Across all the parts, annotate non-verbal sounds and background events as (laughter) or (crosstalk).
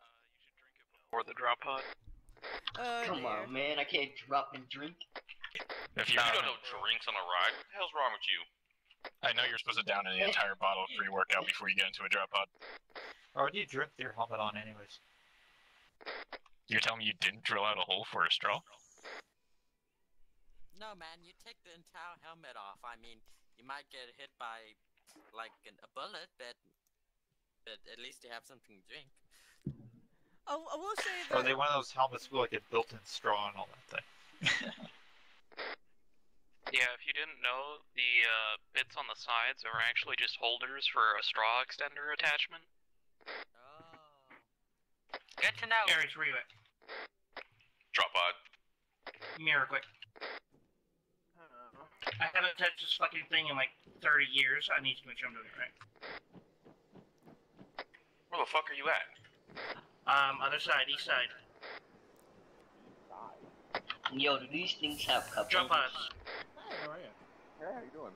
Uh, or the drop pod. Oh, Come dear. on, man, I can't drop and drink. If you don't know drinks on a ride, what the hell's wrong with you? I know you're supposed to down an entire bottle of free workout before you get into a drop pod. Or do you drink your helmet on anyways? You're telling me you didn't drill out a hole for a straw? No, man, you take the entire helmet off. I mean, you might get hit by like an, a bullet, but but at least you have something to drink. I, I will say Or are they one of those helmets with like a built-in straw and all that thing? (laughs) Yeah, if you didn't know, the uh, bits on the sides are actually just holders for a straw extender attachment. Oh. Good to know. Aries, where you at? Drop pod. Come here real quick. I haven't touched this fucking thing in like 30 years. I need to make sure I'm doing it right. Where the fuck are you at? Um, other side, east side. Yo, do these things have cup Drop holders? pods. Hey, how are you? Hey, how you doing?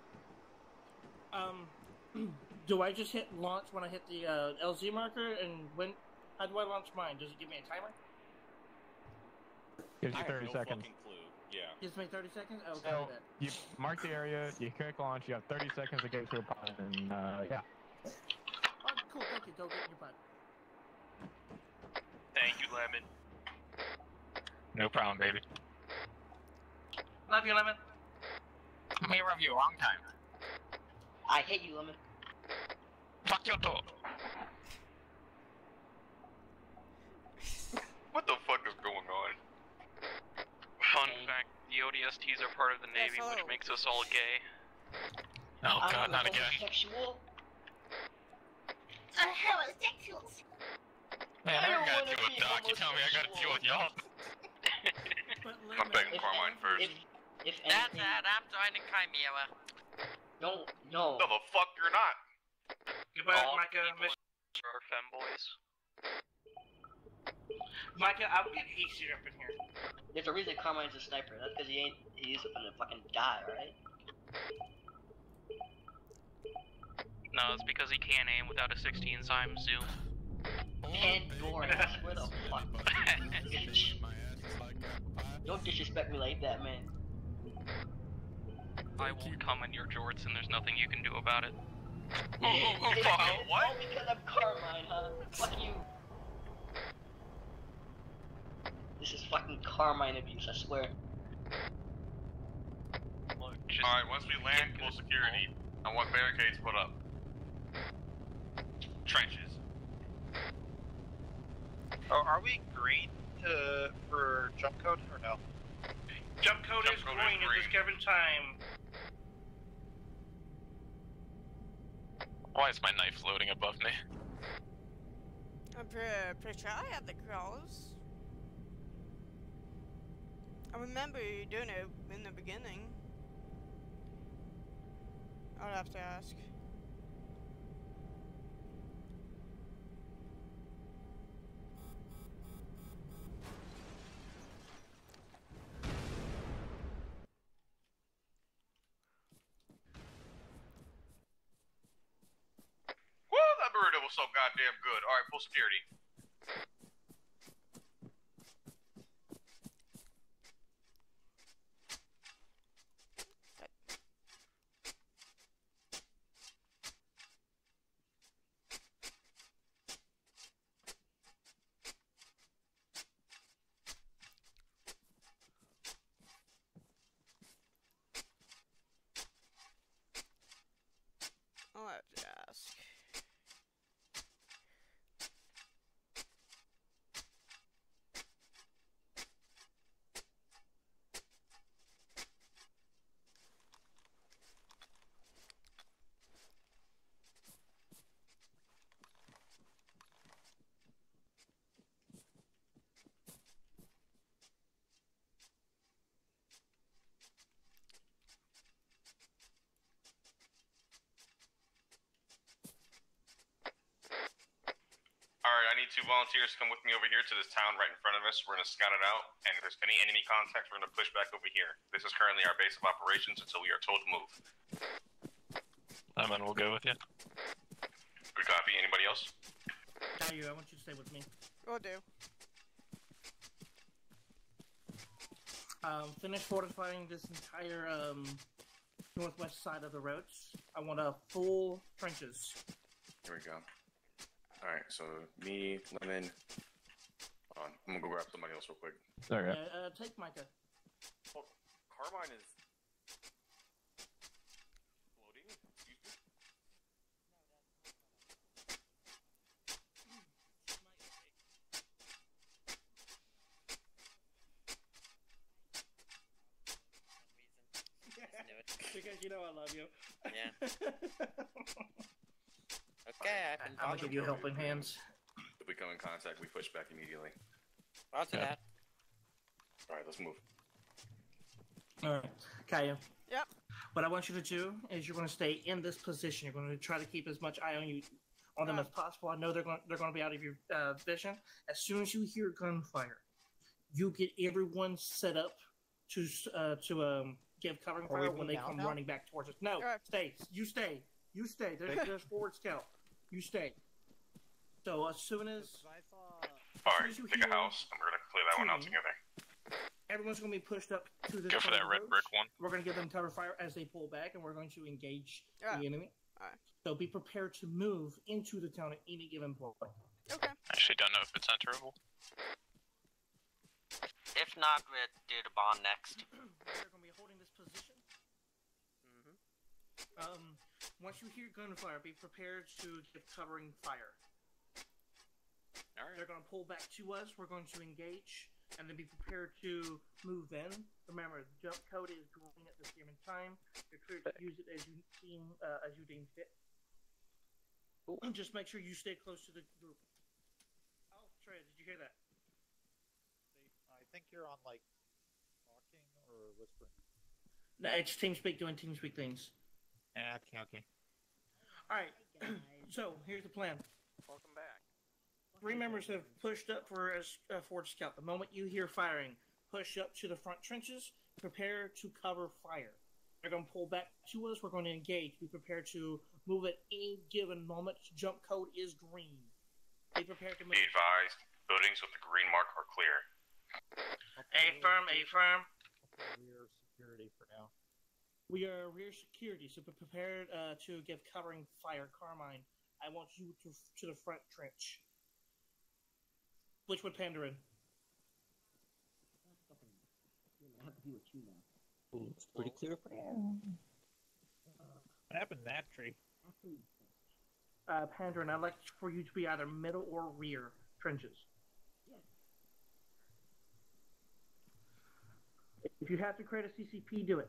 Um, (clears throat) do I just hit launch when I hit the uh, LZ marker? And when? How do I launch mine? Does it give me a timer? Gives you 30 seconds. Yeah. Gives me 30 seconds? Oh, okay. So then. you mark the area, you click launch, you have 30 seconds to get to a pod, and uh, yeah. Oh, cool. Thank you. Go get your pod. Thank you, Lemon. No problem, baby. Love you, Lemon. Me review long time. I hate you, Lemon. Fuck your door. What the fuck is going on? Fun fact, the ODSTs are part of the Navy, which makes us all gay. Oh I'm god, not again. homosexual. Man, I I don't don't gotta wanna deal with be Doc. You tell me I gotta deal with y'all. But (laughs) I'm Lemon, begging If, Carmine first. if, if That's anything, it. I'm joining Chimera. don't no. No, the fuck you're not. Goodbye, All Micah. people Miss- are femboys. Micah, I'll get easier up in here. There's a reason Carmine's a sniper. That's because he ain't. He's gonna fucking die, right? No, it's because he can't aim without a 16 time zoom. Pandora, oh, where the (laughs) fuck? Bitch. Don't disrespect me like that, man. I won't come in your jorts, and there's nothing you can do about it. Ooh, ooh, ooh, fuck, what? Oh, because I'm Carmine, huh? Fuck you. This is fucking Carmine abuse, I swear. Alright, once we land, full security. I want barricades put up. Trenches. Oh, are we green to for jump code or no? Jump code Jump is code is green at this given time. Why is my knife floating above me? I'm pretty, pretty sure I have the crawlers. I remember you doing it in the beginning. I'll have to ask. So goddamn good. Alright, full security. two volunteers come with me over here to this town right in front of us. We're going to scout it out, and if there's any enemy contact, we're going to push back over here. This is currently our base of operations until we are told to move. Simon, we'll go with you. Good copy. Anybody else? Caillou, I want you to stay with me. Will do. Um, finish fortifying this entire um, northwest side of the roads. I want a full trenches. Here we go. Alright, so me, Lemon. Hold on, I'm gonna go grab somebody else real quick. Okay. Uh, uh, take Micah. Oh, Carmine is. Loading? Excuse me? (laughs) because you know I love you. Yeah. (laughs) Okay, I've been I'm gonna give you helping hands. If we come in contact, we push back immediately. Roger Yeah. that. Alright, let's move. Alright, Kaya. Yep. What I want you to do is you're going to stay in this position. You're going to try to keep as much eye on you on them Uh. as possible. I know they're going they're going to be out of your uh, vision. As soon as you hear gunfire, you get everyone set up to uh, to um, give covering fire when they moving come now? running back towards us. No, Alright. stay. You stay. You stay. There's, (laughs) there's forward scout. You stay. So as soon as Alright, as you pick a house, and we're gonna clear that one out together. everyone's going to be pushed up to this Go for that of the red roads. brick one. We're going to give them cover fire as they pull back, and we're going to engage Yeah. the enemy. Alright. So be prepared to move into the town at any given point. Okay. Actually, don't know if it's enterable. If not, we'll do the bond next. They're going to be holding this position. Mm-hmm. Um, once you hear gunfire, be prepared to get covering fire. Alright. They're going to pull back to us. We're going to engage, and then be prepared to move in. Remember, the jump code is green at this given time. You're clear to use it as you deem uh, as you deem fit. Just make sure you stay close to the group. Oh, Trey, did you hear that? I think you're on like talking or whispering. No, it's TeamSpeak doing TeamSpeak things. Okay, okay. All right. (clears throat) so here's the plan. Welcome back. Three members have pushed up for a, s- a uh, forward scout. The moment you hear firing, push up to the front trenches. Prepare to cover fire. They're going to pull back to us. We're going to engage. Be prepared to move at any given moment. Jump code is green. Be prepared to move. Be advised, buildings with the green mark are clear. A firm, a firm. Rear security for now. We are rear security, so be prepared uh, to give covering fire. Carmine, I want you to to the front trench. Which would Pandaren? I have to be with you now. Ooh, it's pretty clear for you. What happened to that tree? Uh, Pandaren, I'd like for you to be either middle or rear trenches. If you have to create a CCP, do it.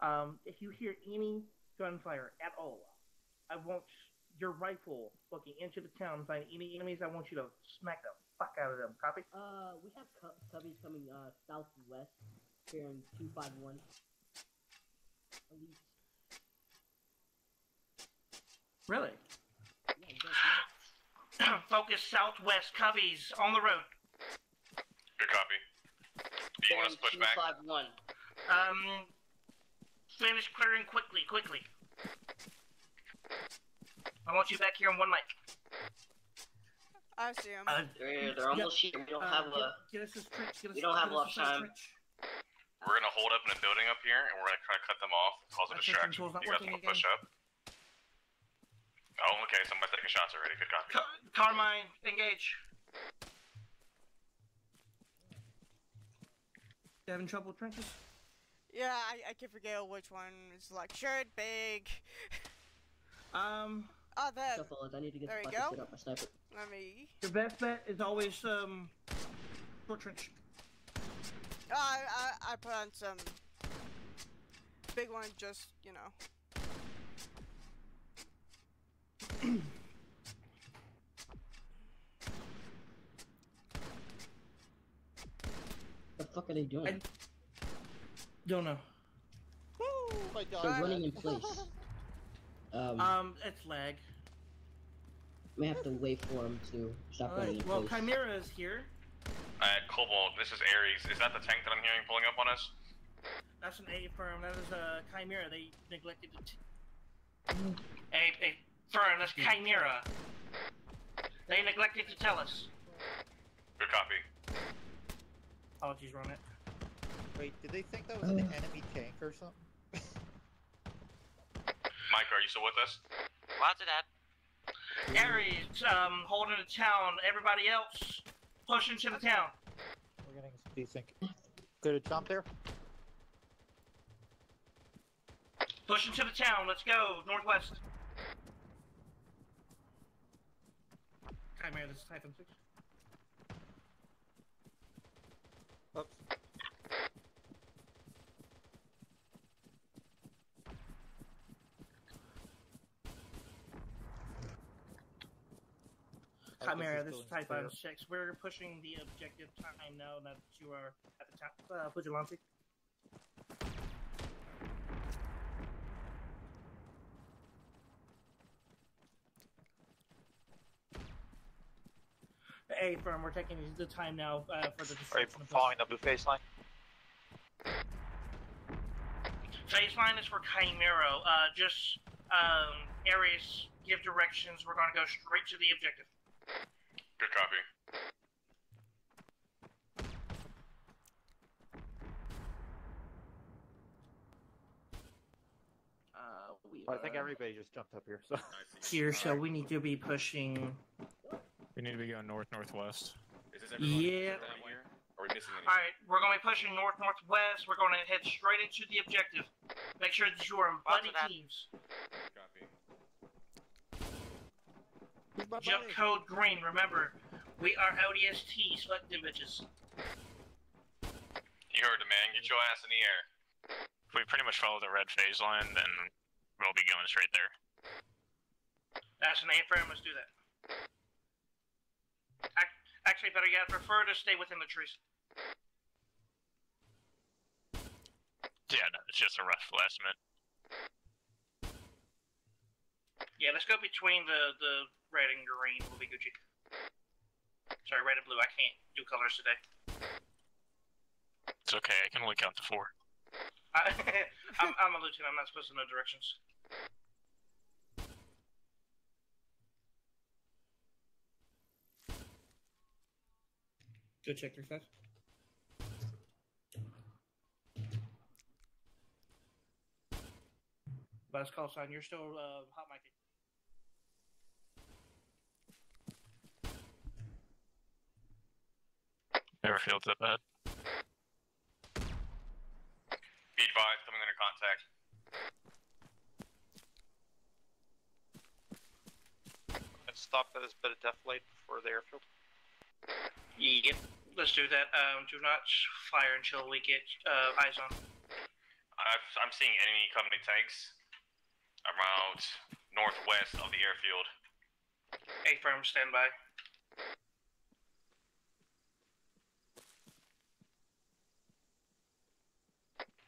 Um, if you hear any gunfire at all, I want your rifle looking into the town, find any enemies. I want you to smack the fuck out of them. Copy? Uh, we have cu- cubbies coming uh southwest here in two five one. Elite. Really? Yeah, you guys know. Focus southwest. Cubbies on the road. Good copy. Do you want us to push back? 251. Um, finish clearing quickly, quickly. I want you back here on one mic. I see him. Uh, They're, they're almost here. We don't uh, have get, a. get us this trench. Get us, we don't have get us enough this little time. trench. We're gonna hold up in a building up here, and we're gonna try to cut them off, cause a distraction. control's not You guys working wanna push up? Oh, okay, somebody's taking shots already. Good copy. Car- Carmine, engage. You having trouble with trenches? Yeah, I, I can forget which one is like shirt big. Um, Oh, that. So, fellas, I need to get There the you go. set up my sniper. Let me. your best bet is always um short trench. Oh, I, I I put on some big one, just you know. What the fuck are they doing? I- Don't know. Woo! my They're running in place. (laughs) Um, Um, it's lag. may have to wait for them to stop running Alright, in well, place. Chimera is here. Uh, Cobalt, this is Ares. Is that the tank that I'm hearing pulling up on us? That's an A firm. That is a Chimera. They neglected to. T- a, a firm. That's Chimera. They neglected to tell us. Good copy. Apologies, run it. Wait, did they think that was an enemy tank or something? Mike, are you still with us? Roger that. Aries, um, holding the town. Everybody else, push into the town. We're getting desync. Go to jump there? Push into the town. Let's go northwest. Chimera, this is Typhon 6. Oops. Chimera, this this is is going Typhon 6. We're pushing the objective time now that you are at the top. Uh, Vigilante. A firm, we're taking the time now uh, for the Are you destruction of following the blue phase line? Phase line is for Chimera. Uh, just um, Aries, give directions. We're gonna go straight to the objective. Good copy. Uh, we I think everybody just jumped up here, so. (laughs) here, so we need to be pushing. We need to be going north northwest. Is this Yeah. Are we missing All right, we're gonna be pushing north northwest. We're gonna head straight into the objective. Make sure that you are in buddy teams. Copy. Jump code green. Remember, we are ODST selected bitches. You heard the man. Get your ass in the air. If we pretty much follow the red phase line, then we'll be going straight there. That's an A-frame. Let's do that. Actually, better yet, I prefer to stay within the trees. Yeah, no, it's just a rough estimate. Yeah, let's go between the the red and green. We'll be Gucci. Sorry, red and blue. I can't do colors today. It's okay, I can only count to four. I, (laughs) I'm, I'm a lieutenant. I'm not supposed to know directions. Go check your fast. Last call sign. You're still uh, hot mic. Never feels that bad. Be advised, coming under contact. Let's stop at this bit of death light before the airfield. Yep. Let's do that. Um, do not fire until we get uh, eyes on. I've, I'm seeing enemy company tanks around northwest of the airfield. A firm, stand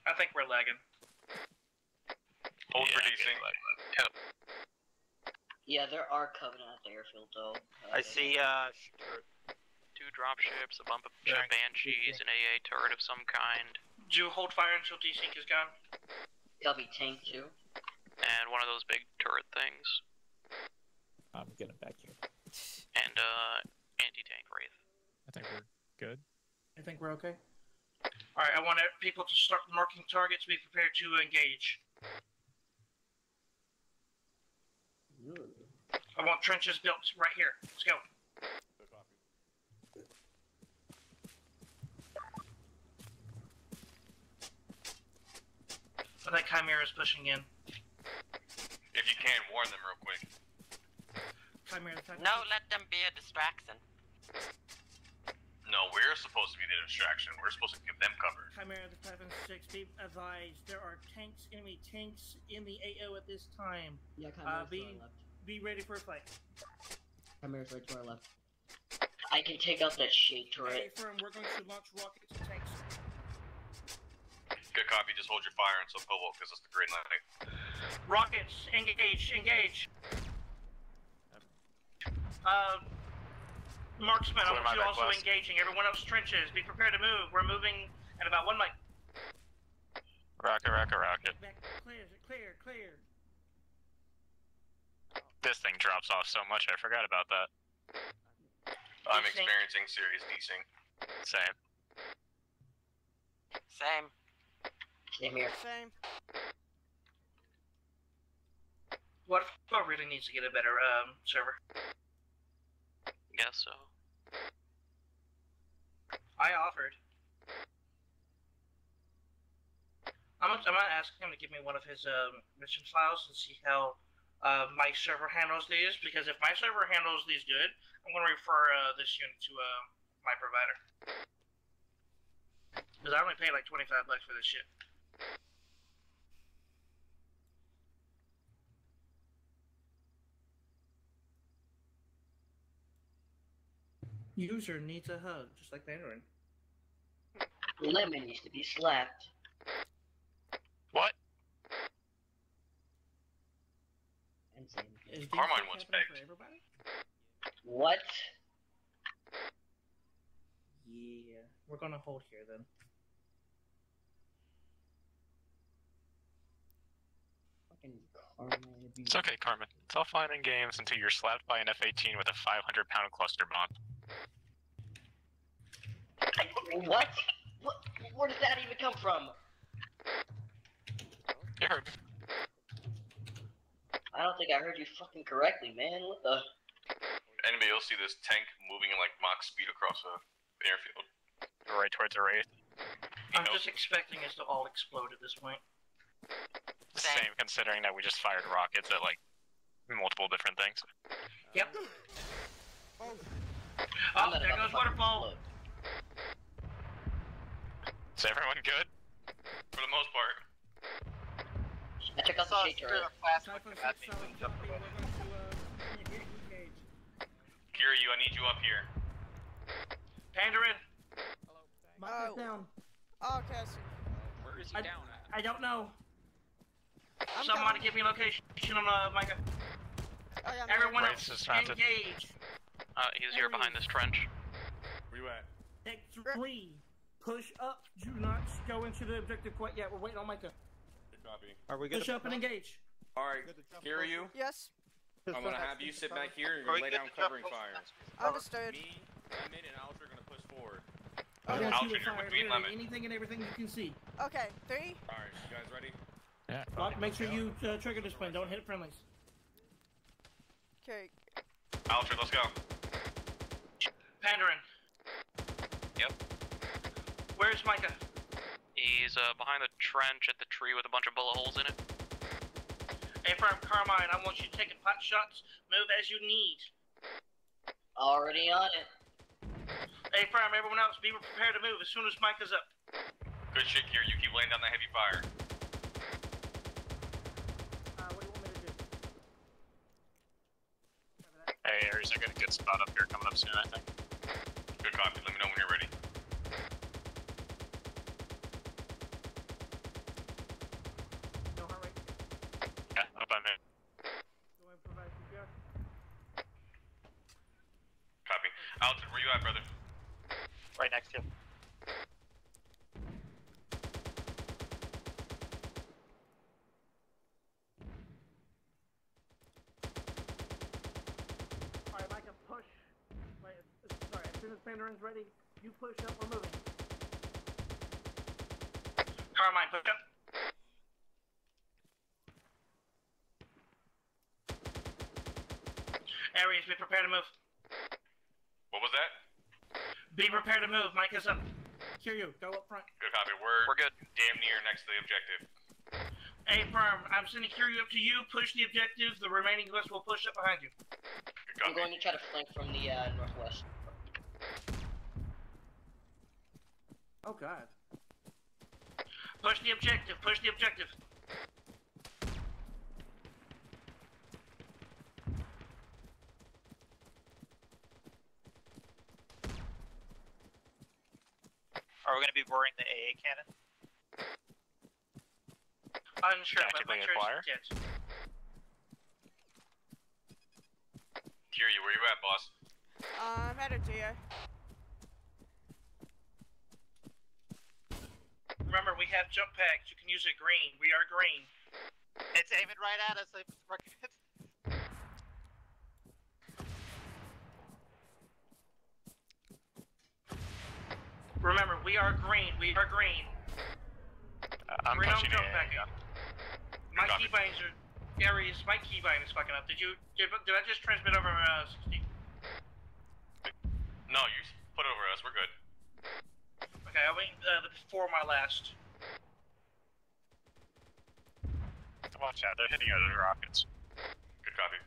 I think we're lagging. Hold for Yeah, desync. Yep. Yeah, there are Covenant at the airfield though. Uh, I see, uh, Two dropships, a bump of Yeah. banshees, an AA turret of some kind, Do you hold fire until desync is gone. Copy tank too. and one of those big turret things, I'm getting back here. and uh, anti-tank wraith. I think we're good. I think we're okay. All right, I want people to start marking targets. Be prepared to engage. I want trenches built right here. Let's go. I think Chimera is pushing in. If you can, warn them real quick. Chimera, Typhon No, let them be a distraction. No, we're supposed to be the distraction. We're supposed to give them cover. Chimera, the Typhon 6, be advised, there are tanks, enemy tanks in the AO at this time. Yeah, Uh, Chimera's to be, our left. be ready for a fight. Chimera's right to our left. I can take out that shade turret. A firm, we're going to launch rockets and tanks. Good copy. Just hold your fire until Cobalt gives us the green light. Rockets, engage, engage. Uh, marksman, I Clear want you also request. engaging. Everyone else trenches. Be prepared to move. We're moving at about one mic. Rocket, rocket, rocket. Back, clear, clear, clear. This thing drops off so much, I forgot about that. I'm experiencing serious desync. Same. Same. Same here. Same. What what really needs to get a better um server? Guess so. I offered. I'm gonna, I'm gonna ask him to give me one of his um, mission files and see how uh, my server handles these. Because if my server handles these good, I'm gonna refer uh, this unit to uh, my provider. Because I only pay like 25 bucks for this shit. User needs a hug, just like the Mandarin. Lemon needs to be slapped. What? Is Carmine wants happening pegged. for everybody? What? Yeah, we're gonna hold here then. Fucking Carmine. It's okay, Carmen. It's all fine in games until you're slapped by an F-18 with a 500 pound cluster bomb. (laughs) What? What? Where did that even come from? You heard. I don't think I heard you fucking correctly, man. What the? Anybody else see this tank moving at like Mach speed across a airfield? Right towards a wraith. I'm just expecting us to all explode at this point. Same, considering that we just fired rockets at like multiple different things. Yep. Oh, Oh, there goes waterfall. Is everyone good? For the most part. I took out the shade turret. Kiryu, I need you up here. Pandarin. Mike is down. Oh, okay, I. Where is he I, down at? I don't know. I'm Somebody coming. give me location on uh, Micah. Oh, yeah, Everyone else, distracted. engage. Uh, he's here behind this trench. Where you at? Take three. Push up. Do not go into the objective quite yet. We're waiting on Micah. Good copy. Are we good? Push up and engage. Alright, hear you. Yes, I'm gonna have you sit back here and you're lay down covering fire. understood. Me, Lemon, and Alter are gonna push forward. I got you Alter, with you're fire. with me and Literally Lemon. Anything and everything you can see. Okay, three. Alright, you guys ready? Yeah. Lock, make sure you uh, trigger this plan. Don't hit friendlies. Okay, Alfred, let's go. Pandarin. Yep. Where's Micah? He's uh, behind the trench at the tree with a bunch of bullet holes in it. Hey, Firm Carmine, I want you to take pot shots. Move as you need. Already on it. Hey, Firm, everyone else, be prepared to move as soon as Micah's up. Good shit, Kiryu. You keep laying down that heavy fire. Uh, what do you want me to do? Hey, Aries, I got a good spot up here coming up soon, I think. Good copy. Let me know when you're ready. No hurry. Yeah, up on me. Go ahead and provide CPR. Copy. Alfred, where you at, brother? Right next to you. Alright, Micah, push. Wait, uh, sorry, as Mandarin's ready, you push up. We're moving. Carmine, push up. Aries, be prepared to move. What was that? Be prepared to move. Micah's up. Kiryu, go up front. Good copy. We're, We're good. damn near next to the objective. Hey, Firm, I'm sending Kiryu up to you. Push the objective. The remaining of us will push up behind you. I'm going to try to flank from the uh, northwest. Oh god. Push the objective. Push the objective. Are we gonna be boring the AA cannon? Unsure, but my choice acquire? is yes. Where you at, boss? uh, I'm headed to you. Remember, we have jump packs. You can use it green. We are green. It's aiming right at us. I'm. Remember, we are green. We are green. I'm Right now, pushing jump AA. back in. My keybinds are. Aries, my keybind is fucking up. Did you. Did, did I just transmit over uh, 60? No, you put it over us. We're good. Okay, I went uh, before my last. Watch out, they're hitting us with rockets. Good copy.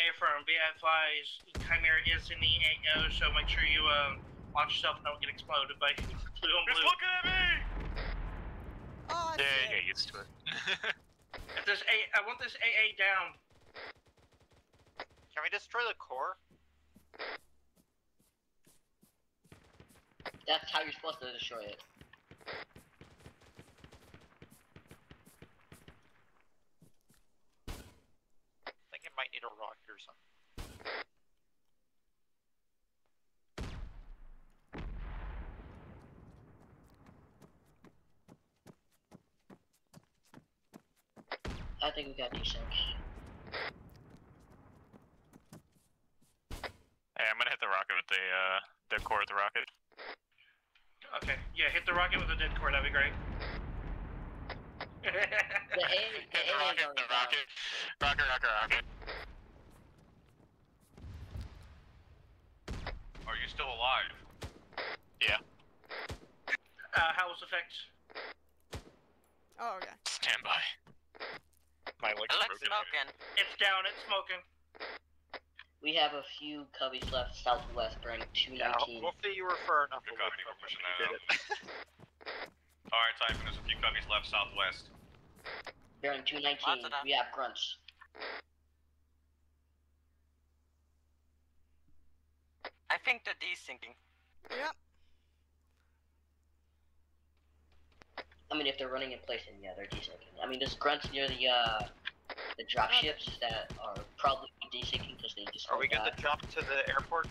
A firm, be advised, Chimera is in the AO, so make sure you uh, watch yourself and don't get exploded by (laughs) blue on blue. looking at me! Oh, Yeah, you get used to it. If this A, I want this AA down. Can we destroy the core? That's how you're supposed to destroy it. I think it might need a rocket or something. I think we got decent. Hey, I'm gonna hit the rocket with the uh, dead core with the rocket. Okay, yeah, hit the rocket with a dead core, that'd be great. (laughs) The A, the Hit the A rocket, the rocket, rocket, rocket, rocket. Are you still alive? Yeah. Uh, how was effect? Oh, okay. Stand by. My leg's I like broken. smoking. It's down, it's smoking. We have a few cubbies left southwest during Yeah, 219. hopefully you were far enough Good away copy, we're pushing that out. (laughs) Alright, Typhon, there's a few cubbies left southwest. During 219, Lots of that. we have grunts. I think the desyncing. Yep. I mean, if they're running in place, then yeah, they're desyncing. I mean, there's grunts near the uh, the drop ships that are probably because they just Are we to jump to the airport?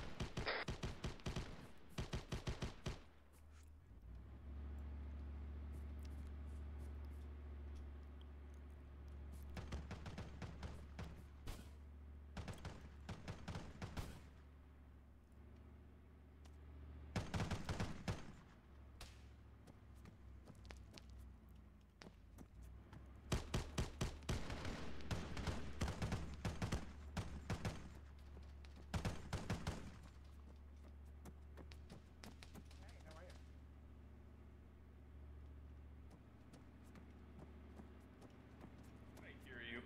I hear you.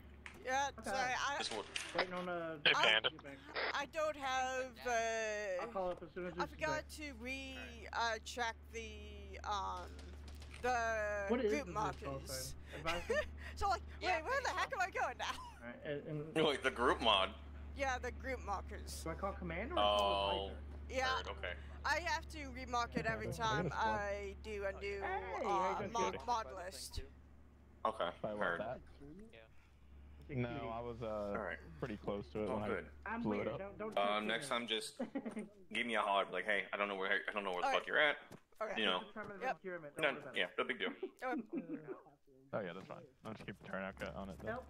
Yeah, sorry, I, This will. Waiting on uh, Hey, I- Panda. get back. I don't I'll uh, call up as soon as I forgot back. to re, uh, check the, um, the What is group this call markers. sign? So like, Yeah, wait, where the heck am I going now? Alright, and, and Wait, the group mod. Yeah, the group markers. do I call command or I call Oh. Yeah, Heard, okay. I have to remark it every time I do a new, Hey, uh, mod, mod list. Okay. I want Heard. that. Okay, No. I was uh Alright. pretty close to it Oh, good. I'm blew it up. Don't, don't Um, next me. time, just (laughs) give me a holler. Like, hey, I don't know where I don't know where the fuck Alright. you're at. Okay. You know. Yep. No, yeah, no big deal. (laughs) Oh yeah, that's fine. I'll just keep the turnout cut on it. Then. Nope.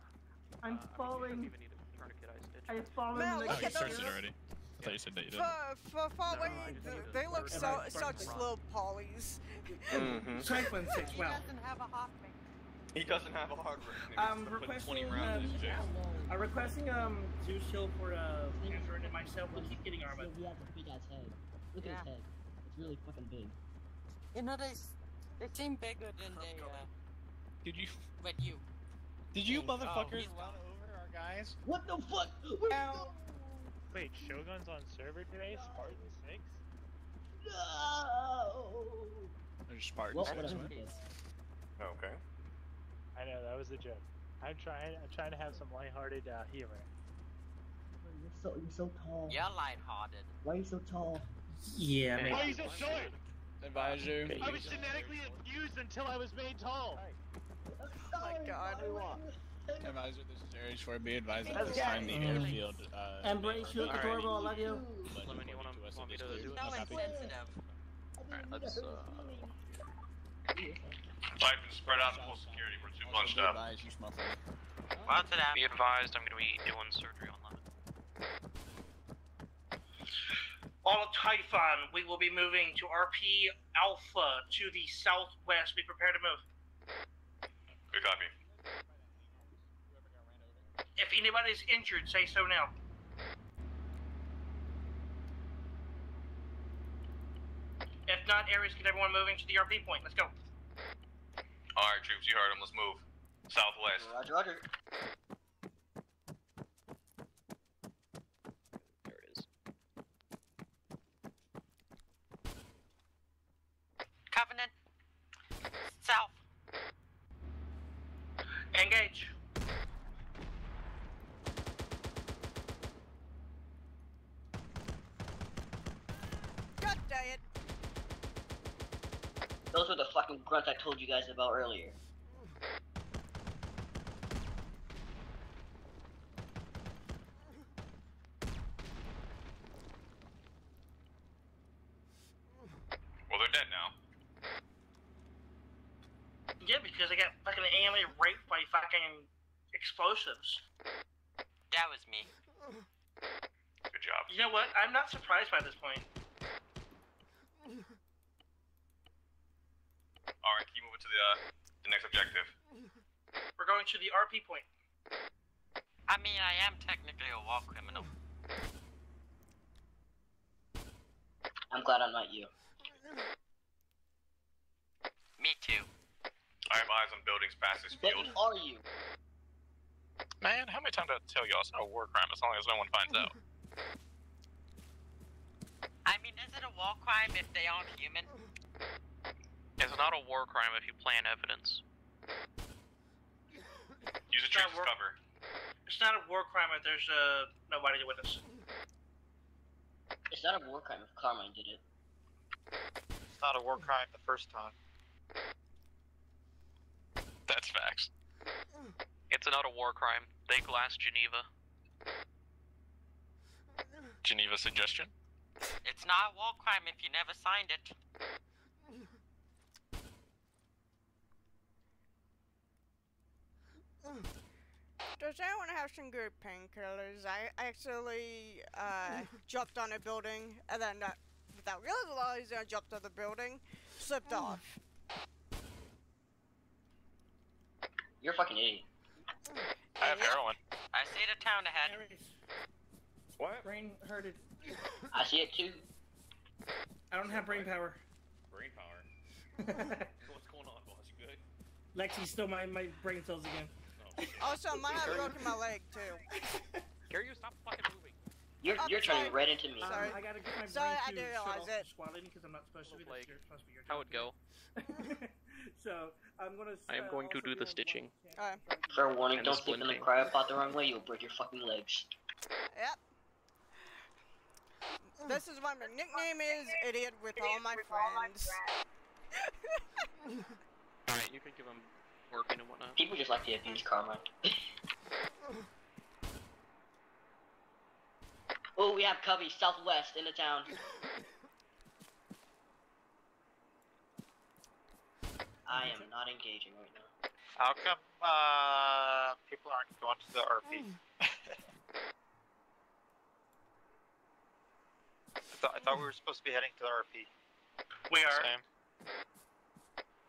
I'm following. Even need a tourniquet I stitch. I have fallen Mel, the look Oh, you at those- searched it already. I thought you said that you didn't. for, for far No, away, I just th- need a they look so, one. such little pollies. Mm-hmm. Cyclone six. Wow. have a Hoffman. He doesn't have a hard break. I'm Put 20 requesting. rounds Um, his chest. I'm requesting um Zeus Hill for uh Catherine and myself. We keep getting armored. He has a big ass head. Look Yeah. at his head. It's really fucking big. You know they s- they seem bigger than they uh. Did you? With you. Did you Oh, motherfuckers he's run over our guys? What the fuck? Ow. Wait, Shogun's on server today? Spartan 6? No. There's Spartans. Well, That's whatever. Okay. I know, that was a joke. I'm trying I'm trying to have some lighthearted uh, humor. You're so you're so tall. You're lighthearted. Why are you so tall? Yeah, Why are you so short? Advisor. I was genetically abused until I was made tall. Oh my god. Advisor, this is Aries 4B. Advisor, Let's let's go. the airfield. Uh, Embrace you, Alright. adorable. I love you. but Lemon, you wanna- to us want me to do it? So I'm happy. Alright, let's, uh... Typhon, spread out full security. We're too bunched up. Advise you. Lots of that. Be advised, I'm gonna be doing surgery on that. All of Typhon, we will be moving to RP Alpha to the southwest. Be prepared to move. Good copy. If anybody's injured, say so now. If not, Ares, get everyone moving to the RP point. Let's go. All right, troops, you heard him. Let's move. Southwest. Roger, roger. There it is. Covenant. South. Engage. God dang it! Those were the fucking grunts I told you guys about earlier. Well, they're dead now. Yeah, because I got fucking anally raped by fucking explosives. That was me. Good job. You know what? I'm not surprised by this point. All right, keep moving to the uh, the next objective. We're going to the RP point. I mean, I am technically a war criminal. I'm glad I'm not you. Me too. I have eyes on buildings past this Then field. who are you? Man, how many times do I tell y'all it's not a war crime as long as no one finds out? (laughs) I mean, is it a war crime if they aren't human? It's not a war crime if you plant evidence. Use a Try troops work- cover. It's not a war crime if there's uh, nobody to witness. It's not a war crime if Carmine did it. It's not a war crime the first time. That's facts. It's not a war crime. They glassed Geneva. Geneva suggestion? It's not a war crime if you never signed it. Does anyone have some good painkillers? I actually uh, (laughs) jumped on a building and then, uh, without realizing I jumped on the building, slipped off. You're a fucking idiot. I have heroin. I see the town ahead. What? Brain hurted. I see it too. I don't have brain power. Brain power. (laughs) What's going on, boss? You good? Lexi stole my, my brain cells again. Also, I might have broken my leg too. (laughs) Gary, you stop fucking moving. You're I'm you're turning sorry. right into me. Um, Sorry. I gotta get my Sorry, brain I didn't realize off it. Squatting because I'm not supposed to be. Like, That's supposed to be your How it go? (laughs) so I'm gonna. I am uh, going to do the stitching. Alright. Fair warning, And don't sleep in the cryopod the wrong way, you'll break your fucking legs. Yep. This is why my nickname is Idiot with all my friends. (laughs) Alright, you can give them working and whatnot. People just like to abuse Carmine. (laughs) oh, we have Cubby southwest in the town. (laughs) I am not engaging right now. How come uh, people aren't going to the RP? Hmm. I, thought I thought we were supposed to be heading to the RP. We are. Same.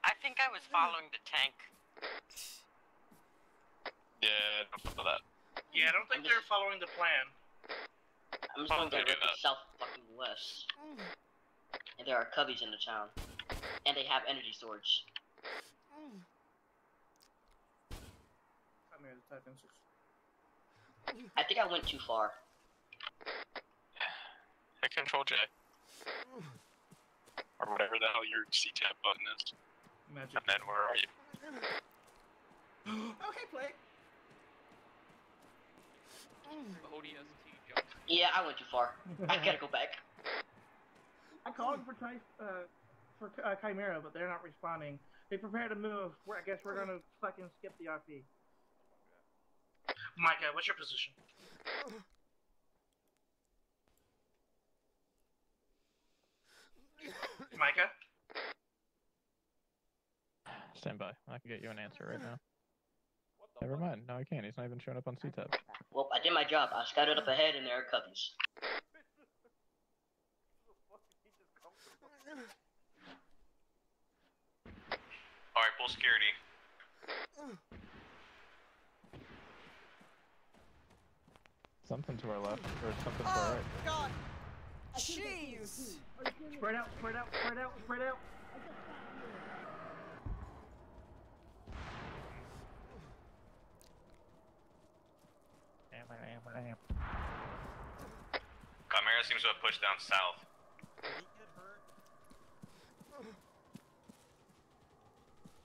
I think I was hmm. following the tank. Yeah, don't fuck that. Yeah, I don't think they're following the plan. I'm just going would they directly south fucking west. Hmm. And there are Cubbies in the town. And they have energy storage. Come here, the type answers. I think I went too far. Hit Control J. Or whatever the hell your C-tab button is. Magic. And then where are you? (gasps) okay, play. Yeah, I went too far. I gotta go back. (laughs) I called for Ty- uh, for uh, Chimera, but they're not responding. They prepare to move. We're, I guess we're gonna fucking skip the RP. Micah, what's your position? Micah? Stand by. I can get you an answer right now. Never mind. No, I can't. He's not even showing up on C-Tab. Well, I did my job. I scouted up ahead and there are Cubbies. (laughs) Alright, full security. Something to our left, or something to our Oh right. god. Jeez. Spread out, spread out, spread out, spread out. Chimera seems to have pushed down south.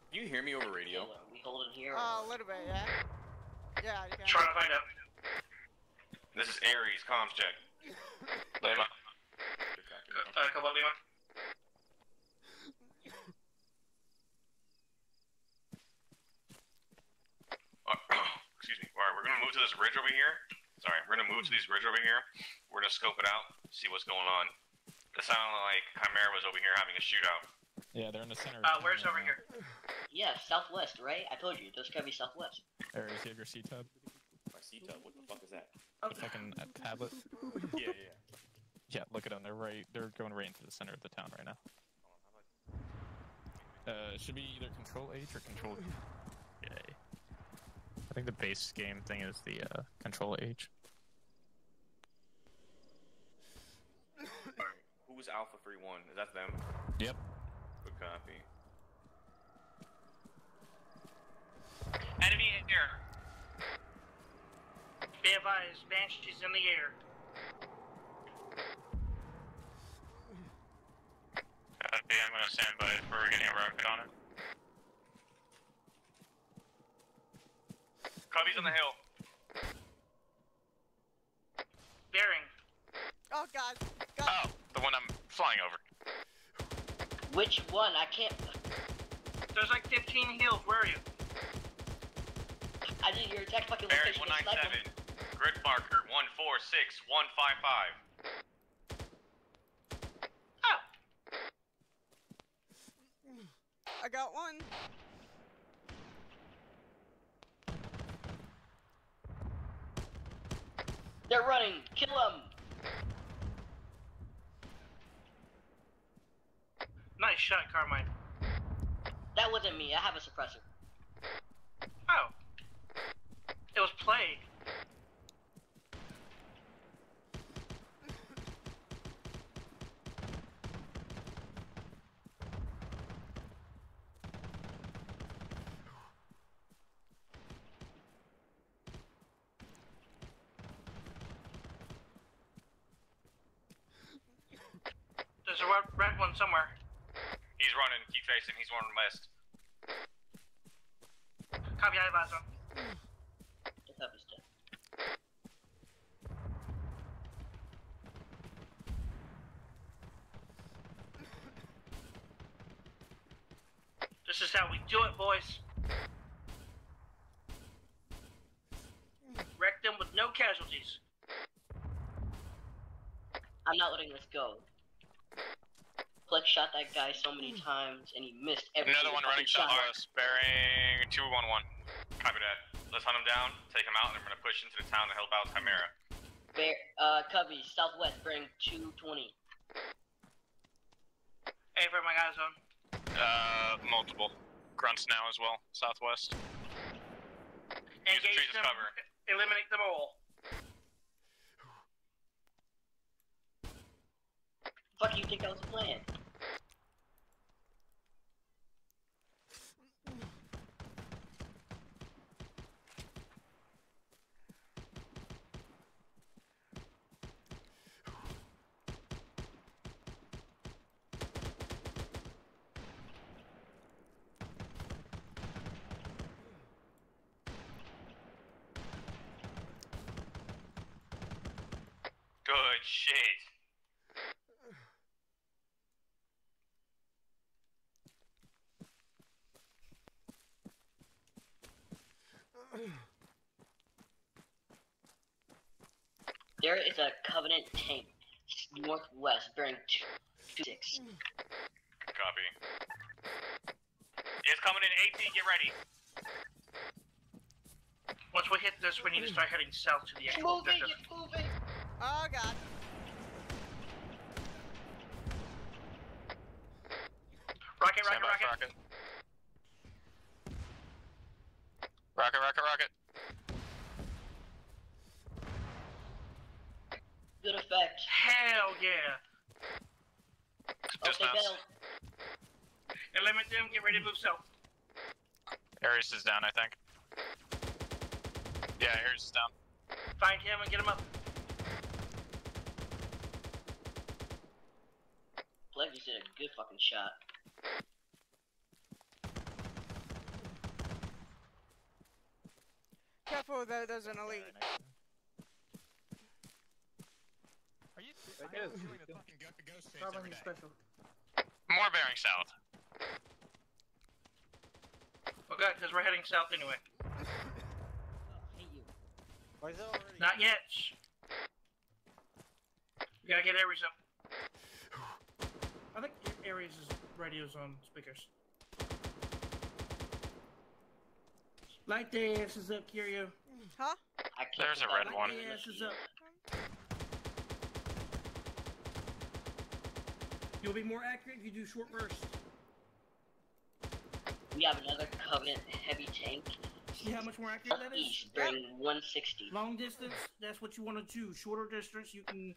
Can you hear me over radio? We holding here. Uh, a little bit, yeah. Yeah, you can. Trying to find out. This is Aries, comms check. (laughs) Lima. Uh, come on, Lima. Uh, (coughs) excuse me. Alright, we're gonna move to this ridge over here. Sorry, we're gonna move to this ridge over here. We're gonna scope it out, see what's going on. It sounded like Chimera was over here having a shootout. Yeah, they're in the center. Uh, where's over here? Yeah, southwest, right? I told you, those gotta be southwest. Aries, you have your C-Tub? My C-Tub, what the fuck is that? The fucking uh, tablet? (laughs) Yeah, yeah. Yeah, look at them. They're right. They're going right into the center of the town right now. Uh, it should be either Control H or Control J. I think the base game thing is the uh, Control H. Who's Alpha 3-1? Is that them? Yep. Good copy. Enemy in air. Be advised, Banshee's in the air. Copy, I'm gonna stand by for getting a rocket on it. Cubby's on the hill. Bearing. Oh god. Oh, the one I'm flying over. Which one? I can't. There's like 15 hills. Where are you? I need your exact fucking Barry, location. to 197. Grid marker, 146155. Oh. I got one. They're running. Kill them. Nice shot, Carmine. That wasn't me. I have a suppressor. Oh. It was plague. There's a red, red one somewhere. He's running, keep facing, he's running west. Copy, I have eyes on. The cup. This is how we do it, boys. Wreck them with no casualties. I'm not letting this go. Flex shot that guy so many times and he missed every Another one running fucking shot. southwest, bearing 211. Copy that. Let's hunt him down, take him out, and we're gonna push into the town to help out Chimera. Bear, uh, Cubby, southwest, bearing 220. Hey, for my guys on. Uh, multiple. Grunts now as well, southwest. Use the Engage trees as them. cover. Eliminate them all. Fuck you think that was a Copy. It's coming in 18, get ready. Once we hit this, we need to start heading south to the actual moving, objective. It's moving, Oh, God. Rocket, rocket, rocket. rocket. To move south. Ares is down, I think. Yeah, Ares is down. Find him and get him up. Plague just did a good fucking shot. Careful though, there's an elite. Are you? It I is. am doing the fucking ghost face Probably every he's day. special. More bearing south. Oh because we're heading south anyway. Why is it already? Not yet. We gotta get Ares up. I think Ares' radio's on speakers. Light the asses up, Curio. Huh? I can't There's a red with one. Light the asses up. You'll be more accurate if you do short bursts. We have another Covenant heavy tank. See how much more accurate that is? East, bearing 160. Long distance, that's what you want to do. Shorter distance, you can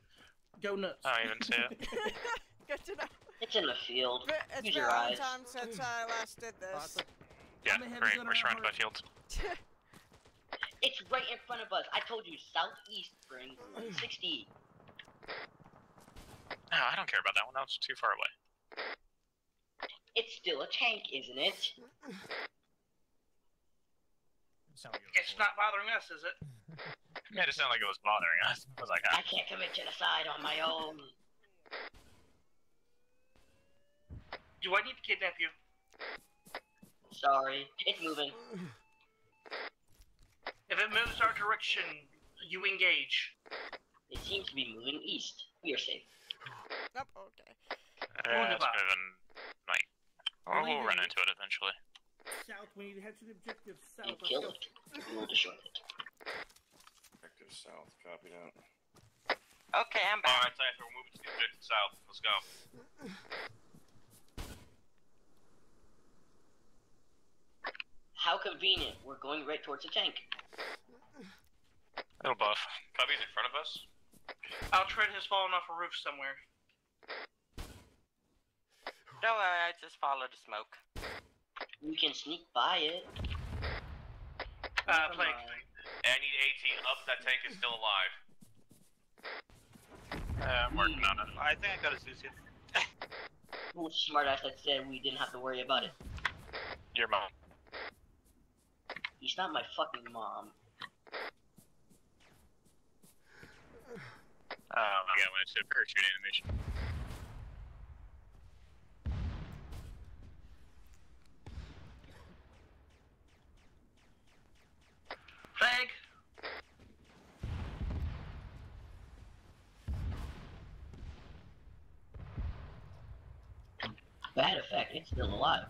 go nuts. I don't even see it. (laughs) Good to know. It's in the field. But it's Use been a long eyes. time since I last did this. Yeah, I'm a heavy great. gunner We're surrounded by heart. fields. It's right in front of us. I told you, southeast, bearing (laughs) 160. No, ah, I don't care about that one. That was too far away. It's still a tank, isn't it? Sound like it was It's not bothering us, is it? Made it sound like it was bothering us. I was like, I ah. can't commit genocide on my own. Do I need to kidnap you? Sorry. It's moving. If it moves our direction, you engage. It seems to be moving east. We are safe. Nope, okay. Uh, it's moving, like, well, we'll run into it eventually. South, we need to head to the objective. South. You let's kill it. We will destroy it. Objective south. Copy that. Okay, I'm back. Alright, Cypher, we're moving to the objective south. Let's go. How convenient. We're going right towards the tank. It'll buff. Cubby's in front of us. Our tread has fallen off a roof somewhere. Don't worry, I just follow the smoke. We can sneak by it. Uh, Plague. I need AT up. That tank is still alive. Uh, I'm working on it. I think I got a Zeus hit. Well, smartass that said we didn't have to worry about it. Your mom. He's not my fucking mom. Um, yeah, when it's a parachute animation. Plague. Bad effect. It's still alive.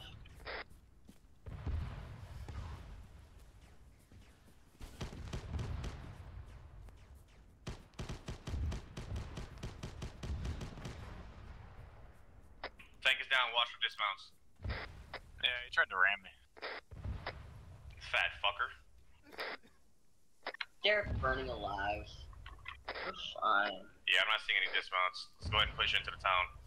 Tank is down. Watch for dismounts. Yeah, he tried to ram me. Fat fucker. They're burning alive. We're fine. Yeah, I'm not seeing any dismounts. Let's go ahead and push into the town.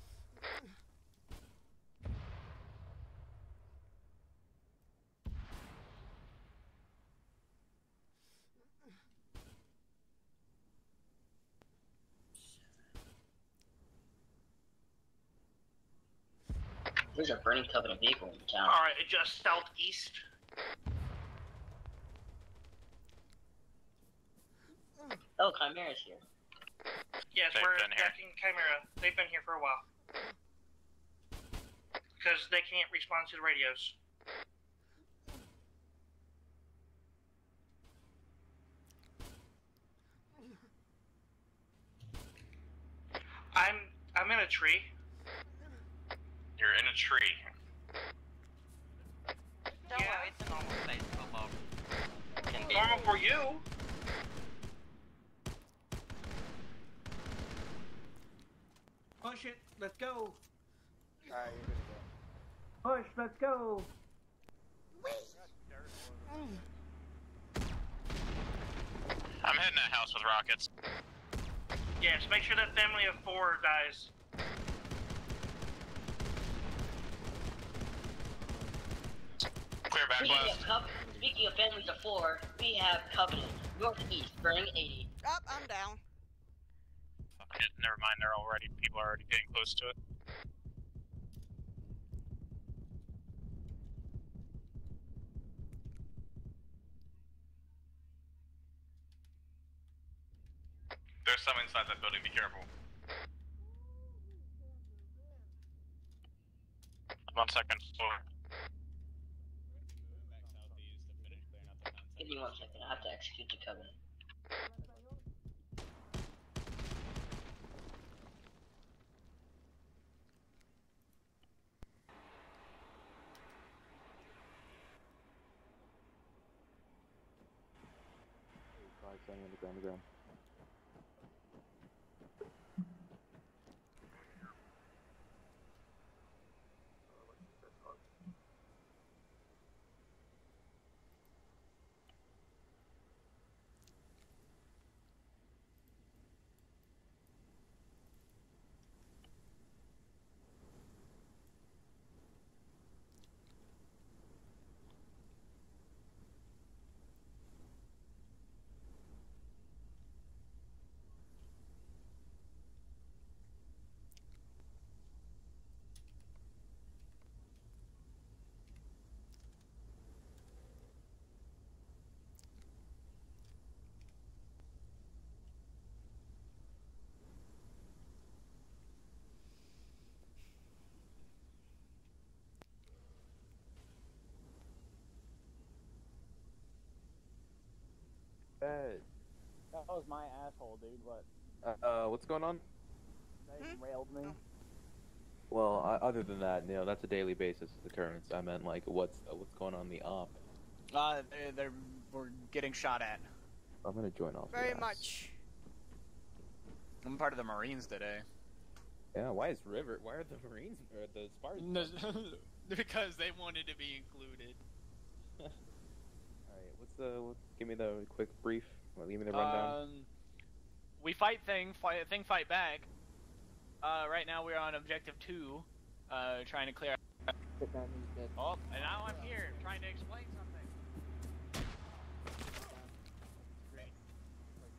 Burning covenant vehicle in the town. Alright, just southeast. Oh, Chimera's here. Yes, They've we're been here. attacking Chimera. They've been here for a while. Because they can't respond to the radios. I'm I'm in a tree. You're in a tree. Don't worry, it's a normal place for mob. Can be. Normal for you. Push it. Let's go. Alright, you're gonna go. Push. Let's go. I'm hitting that house with rockets. Yes, make sure that family of four dies. Clear Speaking of, cov- speaking of families of four, we have Covenant, Northeast, bearing 80. Up, I'm down. Fuck it, never mind. They're already people are already getting close to it. There's some inside that building. Be careful. I'm on second floor. Give me one second, I have to execute the Covenant. Five, seven, underground, underground. Hey, That was my asshole, dude. What? uh, what's going on? They railed me. Well, I, other than that, you know, that's a daily basis occurrence. I meant like, what's uh, what's going on in the op? Uh, they're, they're we're getting shot at. I'm gonna join off. Very much. I'm part of the Marines today. Yeah. Why is River? Why are the Marines or the Spartans? (laughs) (laughs) because they wanted to be included. (laughs) All right. What's the? Give me the quick brief. Well, give me the rundown. Um, we fight thing, fight thing, fight back. Uh, right now we're on objective two, uh, trying to clear. Oh, and now I'm here trying to explain something.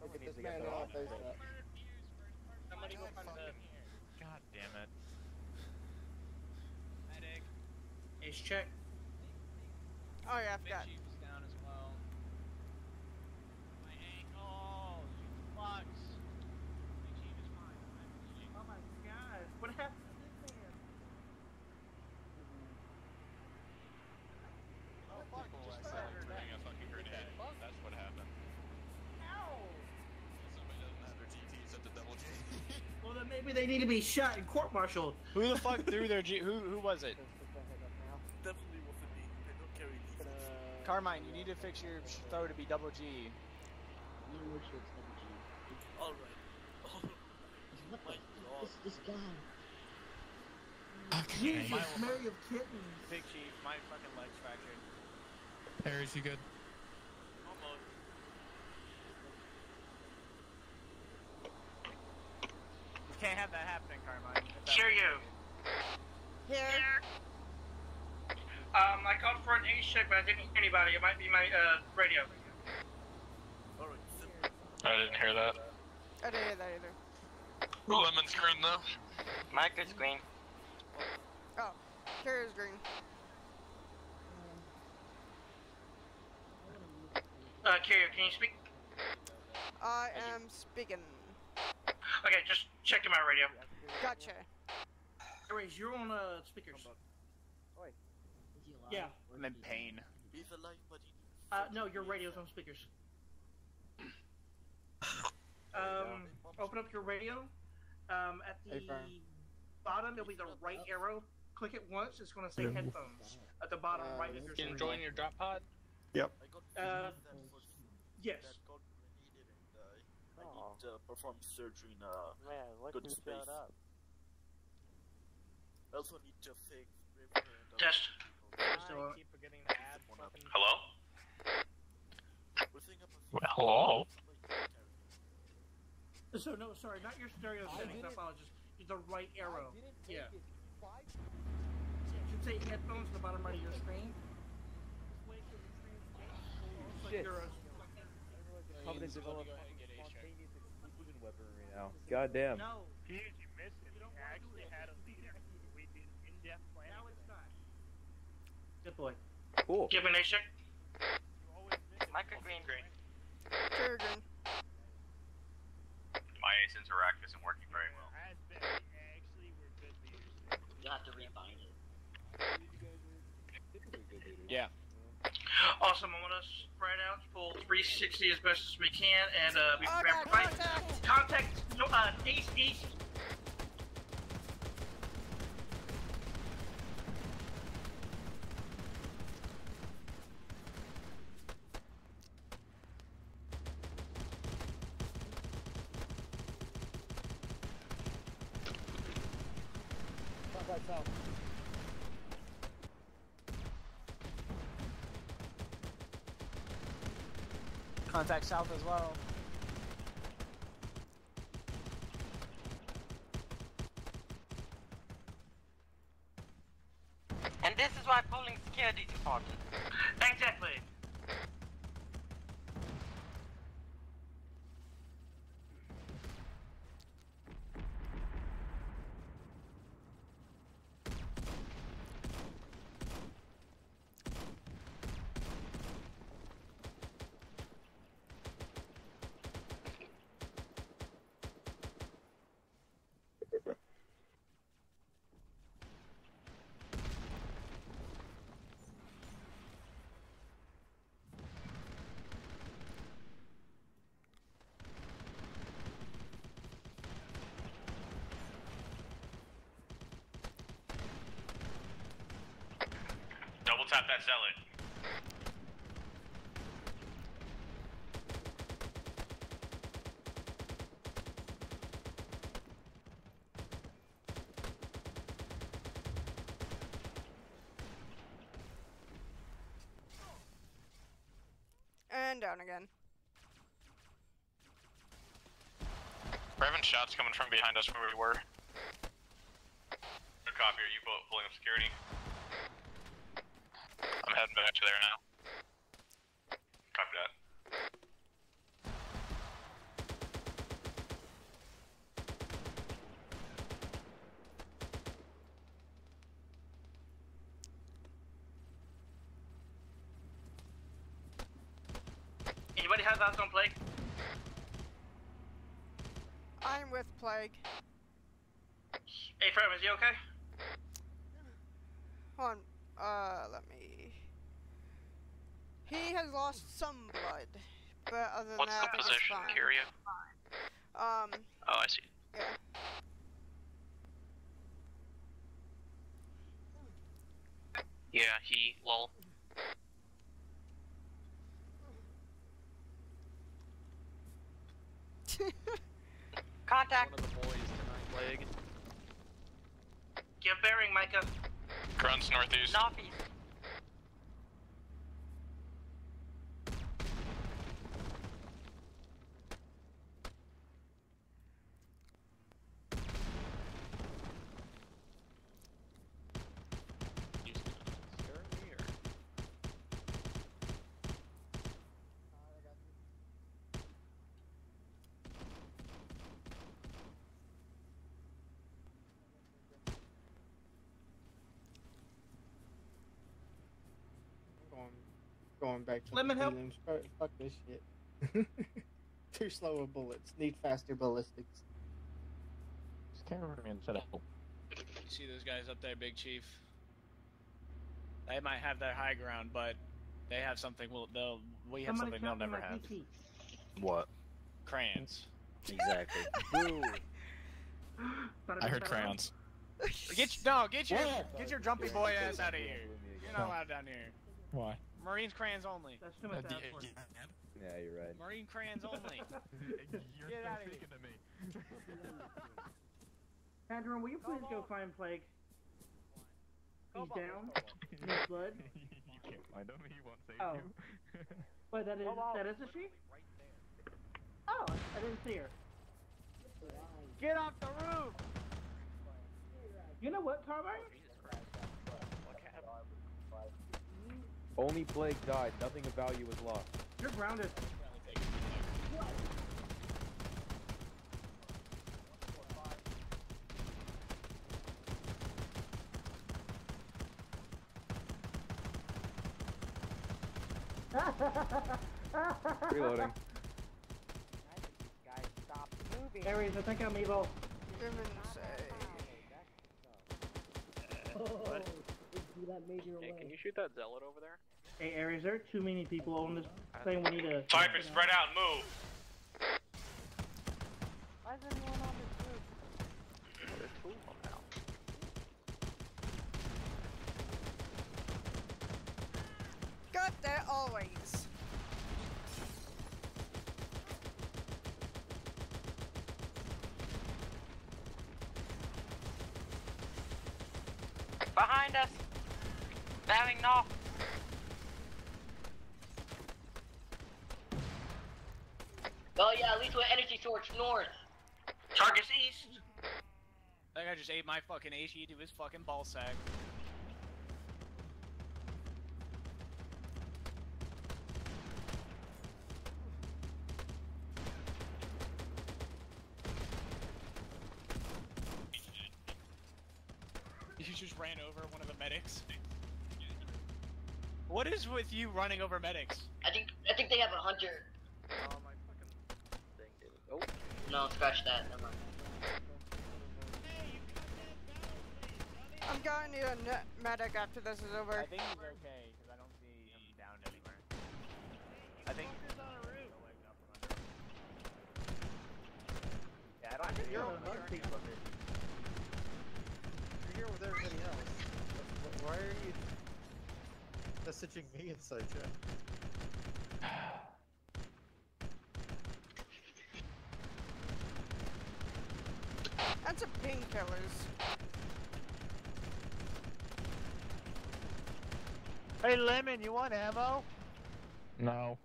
Look at this man off face that. Somebody go find the. God damn it. Medic. Ace check. Oh yeah, I Big forgot. Chief is down as well. My ankle. Fucks. Big Chief is fine. Oh my god, what happened to this man? Doing a fucking grenade. That's what happened. Somebody doesn't have their TTs at the double G. Well, then maybe they need to be shot and court-martialed. Who the fuck (laughs) threw their G? Who who was it? Definitely wasn't me. They don't carry defense. Carmine, you need to fix your throw to be double G. Alright. What the? This, this guy. Jesus, Mary of kittens. Big Chief, my fucking leg's fractured. Harris, you good? Almost. You can't have that happening, Carmine. If that- Hear you. Here. Um, I called for an ace check, but I didn't hear anybody. It might be my uh radio. Alright, I didn't hear that. I didn't hear that either. Lemon's green though. Marker's green. Oh, carrier's green. Uh, Carrier, can you speak? I am speaking. Okay, just checking my radio. Gotcha. Anyways, you're on uh, speakers. Yeah. I'm in pain. He's alive, but Uh, no, your radio's on speakers. (laughs) Um, open up your radio. Um, at the Hey, bottom, it'll be the right arrow. Click it once. It's going to say Yeah. headphones at the bottom right of your Can screen. join your drop pod? Yep. Uh, yes. that got grenaded and uh, I need to perform surgery in uh, Man, look good space. up. I also need to fake river and uh, Test. Still, keep forgetting to add. Hello? We're up a Well, hello. So no, sorry, not your stereo I settings. I didn't- apologize. The right arrow. I didn't take Yeah. it five It should say headphones at the bottom right of your screen. This way, so the screen's looks like Shit. you're a- Covenant Let me developed go ahead and get A check. spontaneous explosion weaponry now. Goddamn. No, Dude, you missed it. We actually had a leader. We did in-depth planning. now it's not. Good boy. Cool. Give me an A check. Micro green. Kurgan. My Ace Interact isn't working very well. Has been. Actually, we're good leaders. You'll have to rebind it. Yeah. Awesome. I'm gonna spread out, pull 360 as best as we can, and uh, be prepared for fight. contact! Contact. No, uh, east, east. South as well. And this is why polling security is important. Exactly. Double that zealot. And down again. We're having shots coming from behind us where we were. Good copy. Are you pulling up security? I'm heading back to there now. Copy that. Anybody have eyes on plague? I'm with Plague. Hey, Frem, is he okay? Hold on. Uh, let me. He has lost some blood, but other than What's that, the he's position, fine. Kyria? Um, Oh, I see. yeah. Yeah, he, lol. (laughs) Contact. One of the boys tonight. Leg. Give bearing, Micah. Grunts northeast. Northeast. Going, going back to Lemon the help? prelims. Fuck, oh, fuck this shit. (laughs) Too slow with bullets. Need faster ballistics. Just cameraman said help. You see those guys up there, Big Chief? They might have their high ground, but they have something. We'll, they'll. We have Somebody something they'll never have. PT. What? Crayons. Exactly. (laughs) Boo. I heard crayons. Get your, no, get your Yeah. get your jumpy boy ass out of here. You're not allowed down here. Why? Marines crayons only. That's too much to ask for. Yeah, you're right. Marine crayons only. (laughs) You're Get so outta here. speaking to me. (laughs) Andrew, will you please go find Plague? He's down. (laughs) He needs blood. you can't find him. He won't save Oh. you. Wait, that is that is a she? Oh, I didn't see her. Get off the roof! You know what, Carmine? Only Blake died. Nothing of value was lost. You're grounded. Reloading. Aries, I think I'm evil. What? Hey, can you shoot that zealot over there? Hey, Aries, there are too many people on this thing. We need to. Typhon, spread out, move. Why is anyone on this roof? There's two of them now. Got there always. Behind us! Bearing north! Oh yeah, lead to an energy source north. Target's east. That guy just ate my fucking HE to his fucking ball What is with you running over medics? I think I think they have a hunter. Oh, my fucking thing did it. Oh. No, scratch that. Never mind. I'm going to a medic after this is over. I think he's okay, because I don't see him down anywhere. I think he's on a roof. Yeah, I don't think you're on other people. You're here with everybody else. Why are you messaging me inside chat? And some painkillers. Hey, Lemon, you want ammo? No.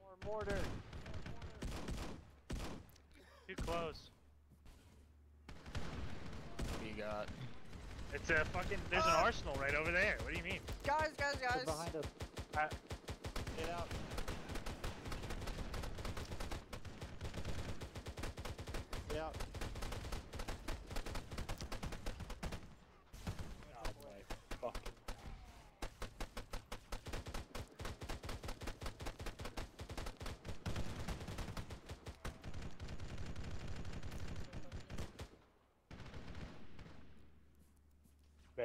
More mortar. Too close. What do you got? It's a fucking. There's an arsenal right over there. What do you mean? Guys, guys, guys. behind us. Uh, Get out. Get out. oh my fucking.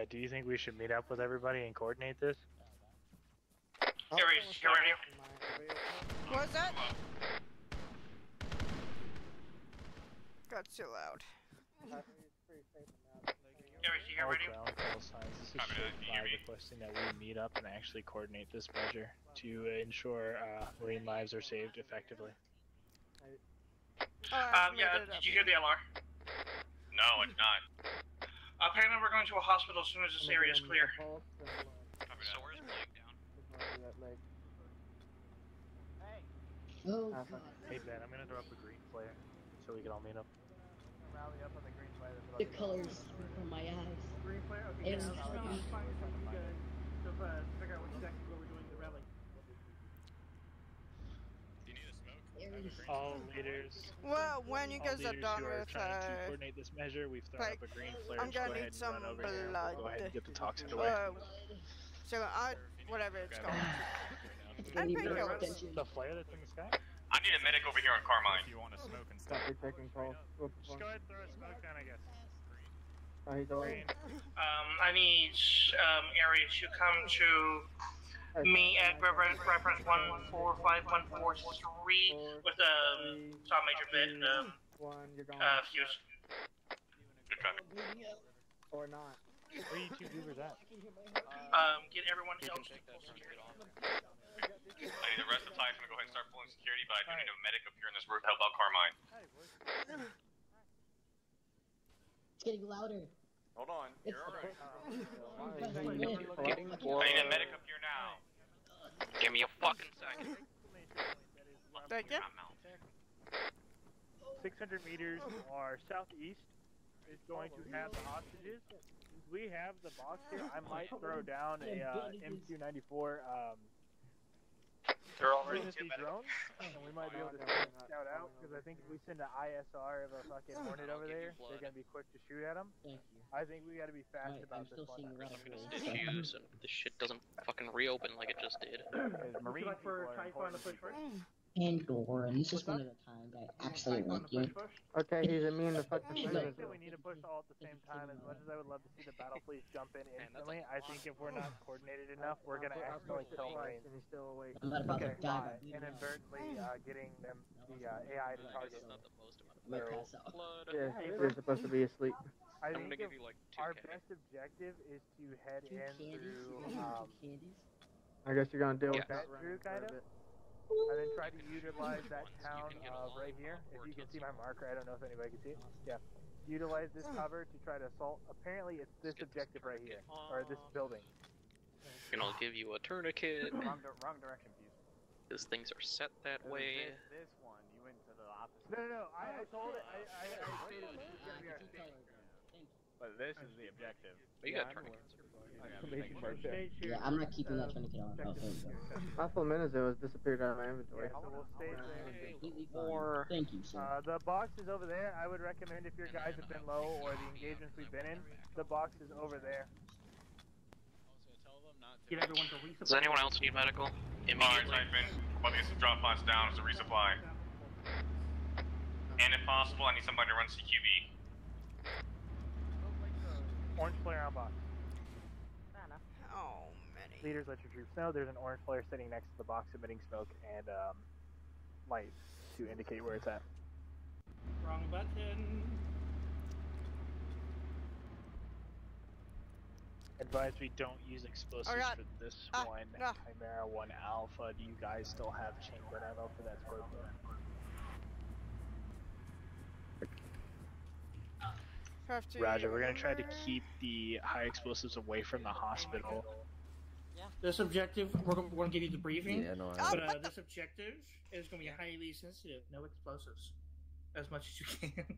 Bet, do you think we should meet up with everybody and coordinate this? Aries, you ready? What was that? Got too loud. Aries, you All ready? ground call signs. This is Shade 5 requesting that we meet up and actually coordinate this measure to ensure uh, marine lives are saved effectively. Um, yeah, did you hear the LR? No, it's not. Apparently we're going to a hospital as soon as this area is clear. (laughs) So where's Blake down? Oh, Uh, God. Hey Ben, I'm gonna throw up a green flare so we can all meet up. Rally up on the green flare. The colors from my eyes. Green flare? Okay, It's yeah, no, no, green. it's fine. So we gotta so, uh, figure out what exactly what we're doing at the rally. All leaders. Well, when you guys are done with, trying to uh, coordinate this measure, we've thrown like, up a green flare. I'm gonna go need ahead some run over here. blood. Go ahead and get the toxin away. Uh, so I, whatever it's called. I And need more The flare that's in the sky? I need a medic over here on Carmine. If you want to smoke and stuff. your taking calls. Just go ahead and throw a smoke down, I guess. How you doing? Um, I need um, area to come to me at reference, reference one four five one four three with um saw major bit um One, you're gone. uh fuse. Good traffic. Or not. Where are you two goobers at? Um, get everyone else to full security. I need the rest of Typhon to go ahead and start pulling security, but I do need a medic up here in this room to help out Carmine. It's getting louder. Hold on, you're alright. I need a medic up here now. Give me a fucking second. Thank you. 600 meters or southeast is going to have the hostages. We have the box here, I might throw down a uh, M294 um, They're already frequency two drone, and we might be able to send a scout out because I think if we send an ISR of a fucking Hornet over there, they're gonna be quick to shoot at them. Thank you. I think we got to be fast Right, about I'm this still one. seeing red I'm gonna rays. stitch you so this shit doesn't fucking reopen like it just did. (clears throat) Because Marine for people are Typhon to important push people. first? Pandora, and this is one of the times I actually like you. first? Okay, he's immune to fucking I think that we need to push all at the same time. As much as I would love to see the battle fleets jump in instantly, I think if we're not coordinated enough, we're gonna accidentally kill Marines. And he's still awake. I'm not about Okay, to die. by inadvertently uh, getting them the uh, AI to target. I might pass out. Yeah, you're supposed to be asleep. I I'm think gonna give you like our 2k. best objective is to head Two in candies? through Two um, candies? I guess you're gonna deal with that Drew, running and then try to utilize that town can get of along right here. If you can see my marker, I don't know if anybody can see it. Yeah. Utilize this cover to try to assault. Apparently, it's this objective right here, or this building. And I'll give you a tourniquet. wrong, di- wrong direction, Fuse. Because things are set that way. This, this one, you went to the opposite. No, no, no. I, I told it. I, I, I stated Uh, this is gonna be our get stage. your color down. Thank you. But this is the objective. But you got tourniquets. Okay, Our stage here. Yeah, I'm not keeping that tourniquet on. Oh, there you go. Alpha Menezes has disappeared out of my inventory. Yeah, so we'll stay there. Completely fine. Or Thank you, sir. Uh, the box is over there. I would recommend if your guys have been low or the engagements we've been in, the box is over there. Get everyone to resupply. Does anyone else need medical? Alright, Immediately. Typhon. About to get some drop pods down as a resupply. And if possible, I need somebody to run CQB. Orange flare on box. Oh, many. Leaders, let your troops know there's an orange flare sitting next to the box emitting smoke and um, light to indicate where it's at. Wrong button. Advise we don't use explosives God. for this Ah, one. no. Chimera 1 Alpha, do you guys still have chamber ammo for that squad? Roger, we're gonna try to keep the high explosives away from the hospital. This objective, we're gonna, we're gonna give you the briefing. Yeah, no, I But uh, this objective is gonna be highly sensitive. No explosives, as much as you can. (laughs)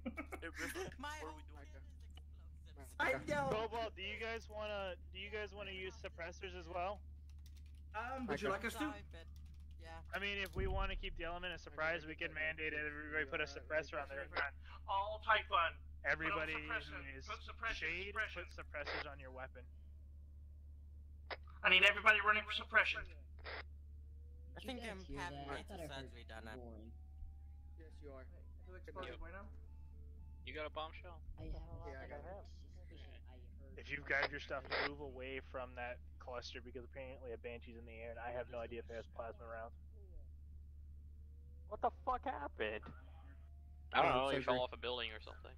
My (laughs) What are whole we doing? plan is explosives. I know. Cobalt, do you guys wanna do you guys wanna use suppressors as well? Um, would you like us to? Yeah. I mean, if we want to keep the element of surprise, we can mandate it. Everybody put a suppressor on their gun. All type one. Everybody who suppression. is Put shade, suppression. put suppressors on your weapon. I need everybody running for suppression. I think I'm guys hear having that? I thought I exercise heard redone. roaring. Yes, you are. Explosive bueno? You got a bombshell? I have. Yeah, I got it. suspicion I heard. If you've grab your stuff, move away from that cluster because apparently a banshee's in the air, and I have no idea if it has plasma rounds. What the fuck happened? I don't know, so you fell off a building or something.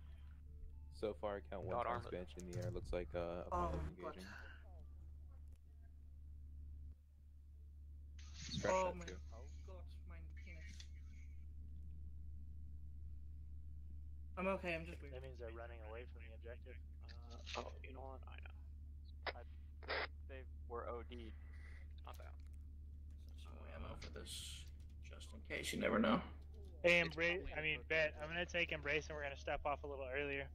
So far, I count one God times in the air. Looks like uh, Oh, Apollo's God. engaging. Scratch Oh that my too. god, my penis. I'm okay, I'm just weird. That means they're running away from the objective. Uh, oh, you know what? I know. I, They were OD'd. Not that. Some ammo for this, just in case. You never know. Hey, It's embrace. probably I mean, bet. I'm gonna take embrace, and we're gonna step off a little earlier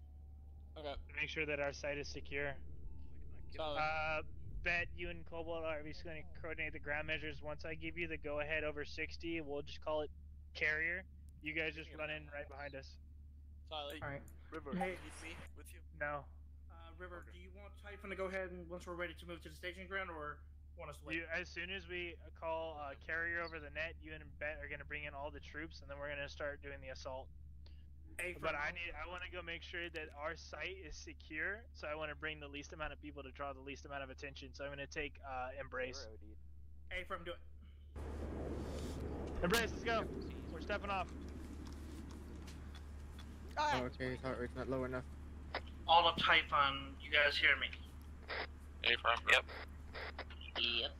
Okay. to make sure that our site is secure. Solid. Uh, bet you and Cobalt are just gonna coordinate the ground measures. Once I give you the go ahead over 60, we'll just call it carrier. You guys just run in right behind us. Solid. Alright. River, Hey. you need me with you? No, Uh, River, do you want Typhon to go ahead and once we're ready to move to the staging ground, or want us to wait? You, as soon as we call uh, carrier over the net, you and Bet are gonna bring in all the troops, and then we're gonna start doing the assault. Hey, But I need, I want to go make sure that our site is secure. So I want to bring the least amount of people to draw the least amount of attention. So I'm gonna take uh, embrace. Hey, from do it. Embrace, let's go. We're stepping off. Oh, okay, his heart rate's not low enough. All of Typhon, you guys hear me? Hey, from. Yep. Yep.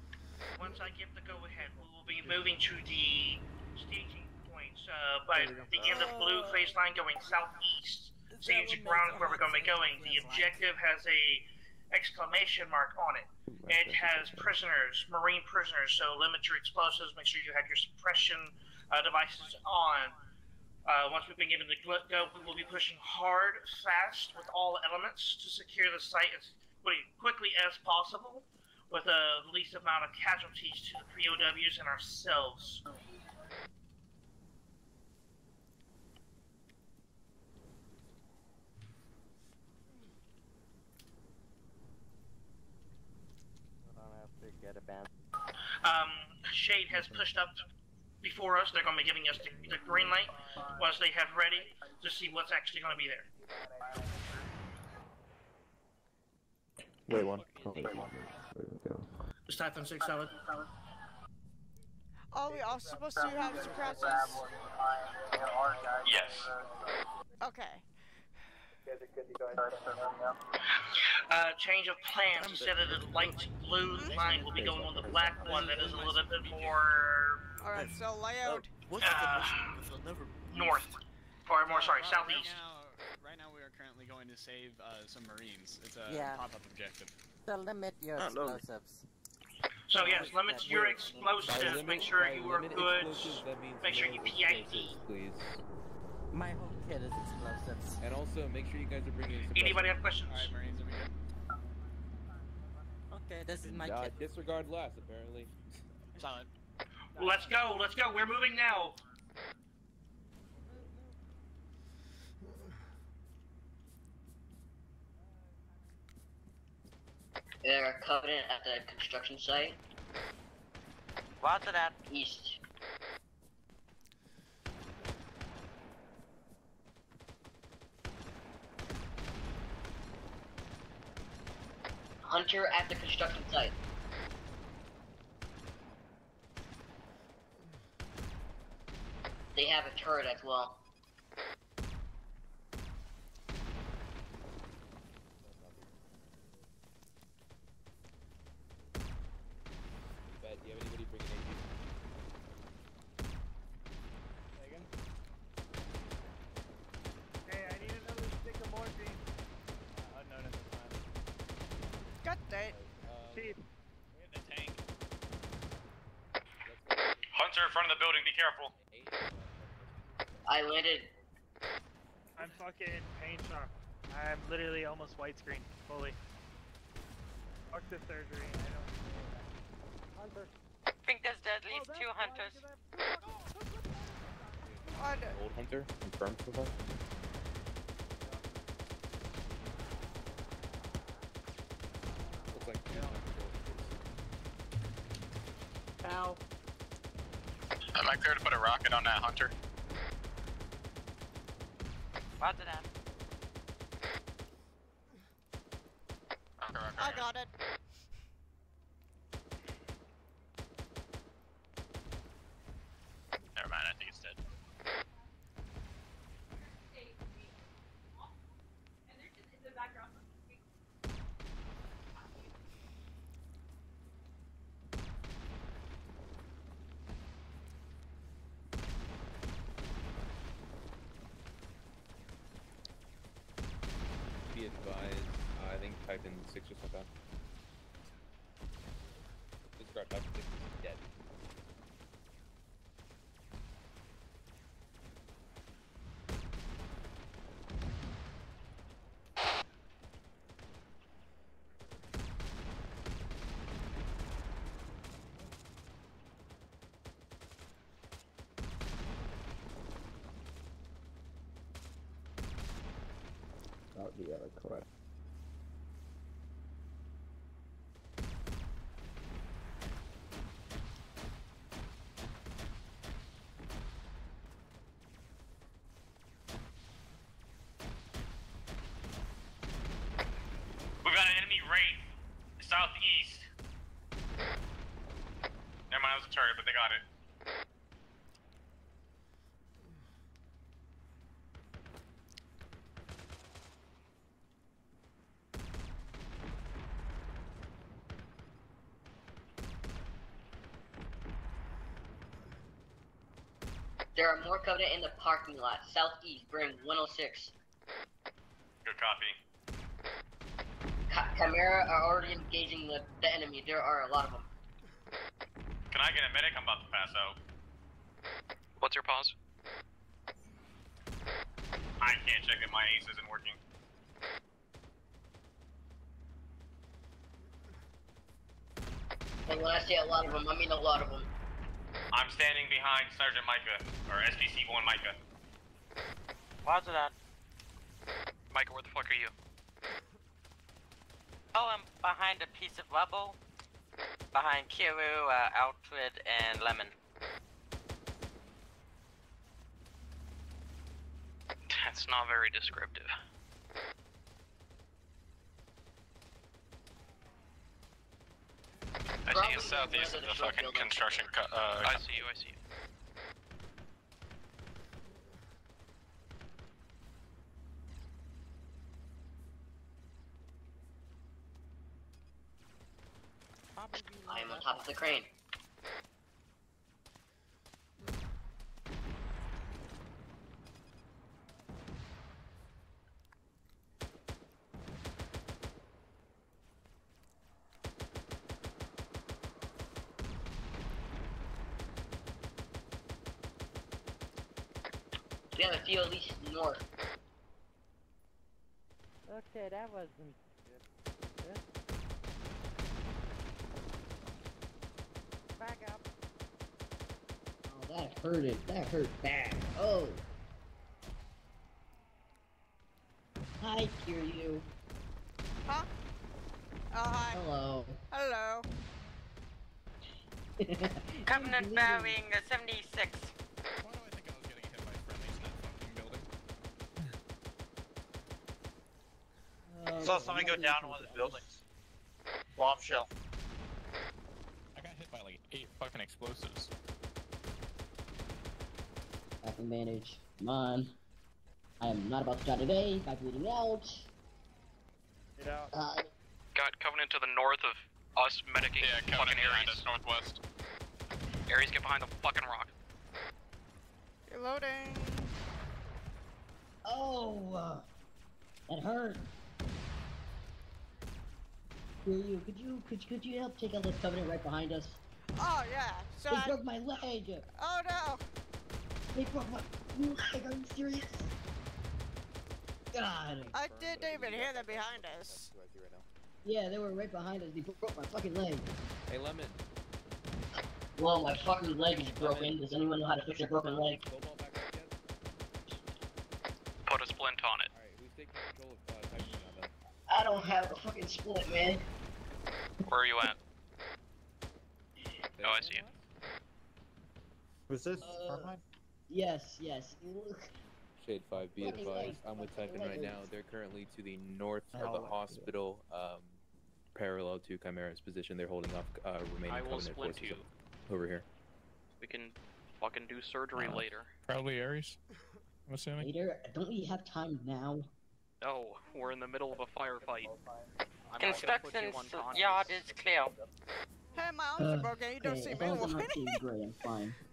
Once I give the go ahead, we will be moving to the staging points uh, by There we go. the end of blue Uh, phase line going southeast. Is that ground where we're going to be going. The it feels like objective has a exclamation mark on it. It has prisoners, marine prisoners, so limit your explosives. Make sure you have your suppression uh, devices on. Uh, once we've been given the go, we will be pushing hard, fast, with all elements to secure the site as quickly- quickly as possible, with the least amount of casualties to the POWs and ourselves. I don't have to get a band. Um, Shade has pushed up before us. They're going to be giving us the, the green light once they have ready to see what's actually going to be there. Wait one. Oh, Is Typhon 6 solid? Are we all supposed to have suppressors? Yes. Okay. Uh, change of plans. Instead of the light blue line, we'll be going with the black one that is a little bit more Alright, so layout. uh, north. Or more, sorry, southeast. Right now, we are currently going to save uh, some Marines. It's a Yeah. pop-up objective. So limit your Oh, explosives. So yes, limit your explosives. Make sure you are good. Make sure you PID. please. My whole kit is explosives. And also, make sure you guys are bringing. Anybody have questions? Alright, Marines, are we good? Okay, this is my Uh, kit. disregard last, apparently. Solid. Let's go. Let's go. We're moving now. There are Covenant at the construction site. Roger that. East. Hunter at the construction site. They have a turret as well. Bet, do you have anybody bringing AP? Hey, I need another stick of morphine. Uh, no, no, no, fine. Got that. Chief. We have the tank. Hunter in front of the building. Be careful. I landed. I'm fucking pain shock. I'm literally almost widescreen, fully. Fuck the surgery. I don't. Hunter. I think there's at least two hunters. Old hunter, confirmed so far. Looks like two Ow. Am I clear to put a rocket on that hunter? Roger that. Rocket, rocket, I rocket. got it. Never mind, I think it's dead. Be advised, uh, I think Typhon six or something. Disregard Typhon six is dead. That would be uh, correct. We've got an enemy right southeast. Never mind, it was a turret, but they got it. There are more Covenant in the parking lot. Southeast, bring 106. Good copy. Chi- Chimera are already engaging the, the enemy. There are a lot of them. Can I get a medic? I'm about to pass out. What's your pause? I can't check it. My ace isn't working. And when I say a lot of them, I mean a lot of them. I'm standing behind Sergeant Micah, or SPC-1 Micah. Roger that. Micah, where the fuck are you? Oh, I'm behind a piece of rubble. Behind Kyru, uh, Alfred, and Lemon. That's not very descriptive. I see you. Southeast of the fucking construction. Co- uh, I see you, I see you. Top of the crane. We have a few at least north. Okay, that wasn't good. Good. Back up. Oh, that hurted. That hurt bad. Oh. Hi, Kyru. Huh? Oh, hi. Hello. Hello. (laughs) Covenant bearing uh, 76. Saw somebody go down in one of the buildings. Bombshell. I got hit by like eight fucking explosives. I can manage. Come on. I am not about to die today by bleeding out. Get out. Uh, Got Covenant to the north of us medicing yeah, fucking Covenant behind Ares. us northwest. Ares, get behind the fucking rock. Reloading. oh, uh, that hurt. Kyru, could you could could you help take out this covenant right behind us? Oh, yeah. So they I... broke my leg. Oh, no. They broke my leg. Are you serious? God. I didn't even hear them behind us. Yeah, they were right behind us. They broke my fucking leg. Hey, Lemon. Whoa, my fucking leg is broken. Does anyone know how to fix a broken leg? Put a splint on it. Alright, who's taking control of uh, Titan now then? I don't have a fucking splint, man. Where are you at? Oh, I see you. Was this Uh, Carmine? Yes, yes. Shade 5, be advised. I'm with Titan let right now. They're currently to the north of Oh, the hospital, um, parallel to Chimera's position. They're holding off uh, remaining I will Covenant forces you. over here. We can fucking do surgery Uh, later. Probably Ares. I'm assuming. Later, don't we have time now? No, we're in the middle of a firefight. I'm not gonna put Construction yard is clear. Hey, my arms are Uh, broken. You don't okay, see as me long as I'm not whining. seeing gray, I'm fine. (laughs)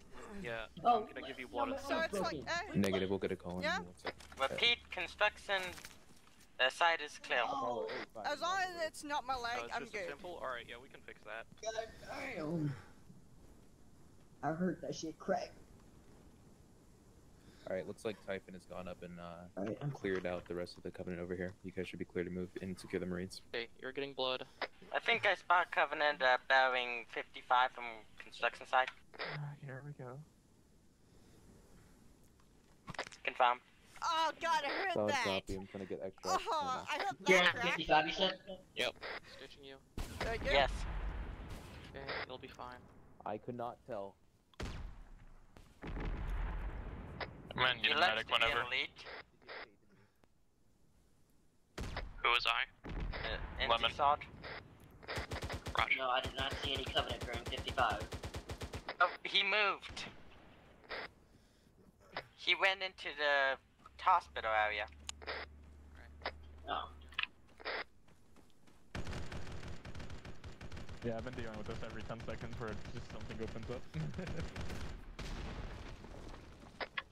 Yeah, Oh, I'm gonna give you no, blood. my So it's like, broken. eh. Negative, we'll get a call Yeah. one. Repeat, construction the site is clear. Oh, As long as it's not my Oh, leg, it's I'm just a good. simple? Alright, yeah, we can fix that. God damn. I heard that shit crack. Alright, looks like Typhon has gone up and uh, Alright, I'm cleared out the rest of the Covenant over here. You guys should be clear to move and secure the Marines. Okay, you're getting blood. I think I spot Covenant uh, bearing 55 from construction site. Here we go. Confirm. Oh god, I heard Solid that. copy. I'm trying to get extra. Oh, I heard that at crack. 55, you said? Yep. Stitching you. Thank you. Yes. Okay, it'll be fine. I could not tell. Man, you You need a medic the whenever. Who was I? Uh, Lemon. Anti-Sod. Roger. No, I did not see any Covenant during 55. Oh, he moved. He went into the hospital area. Oh. Yeah, I've been dealing with this every 10 seconds where just something opens up. (laughs)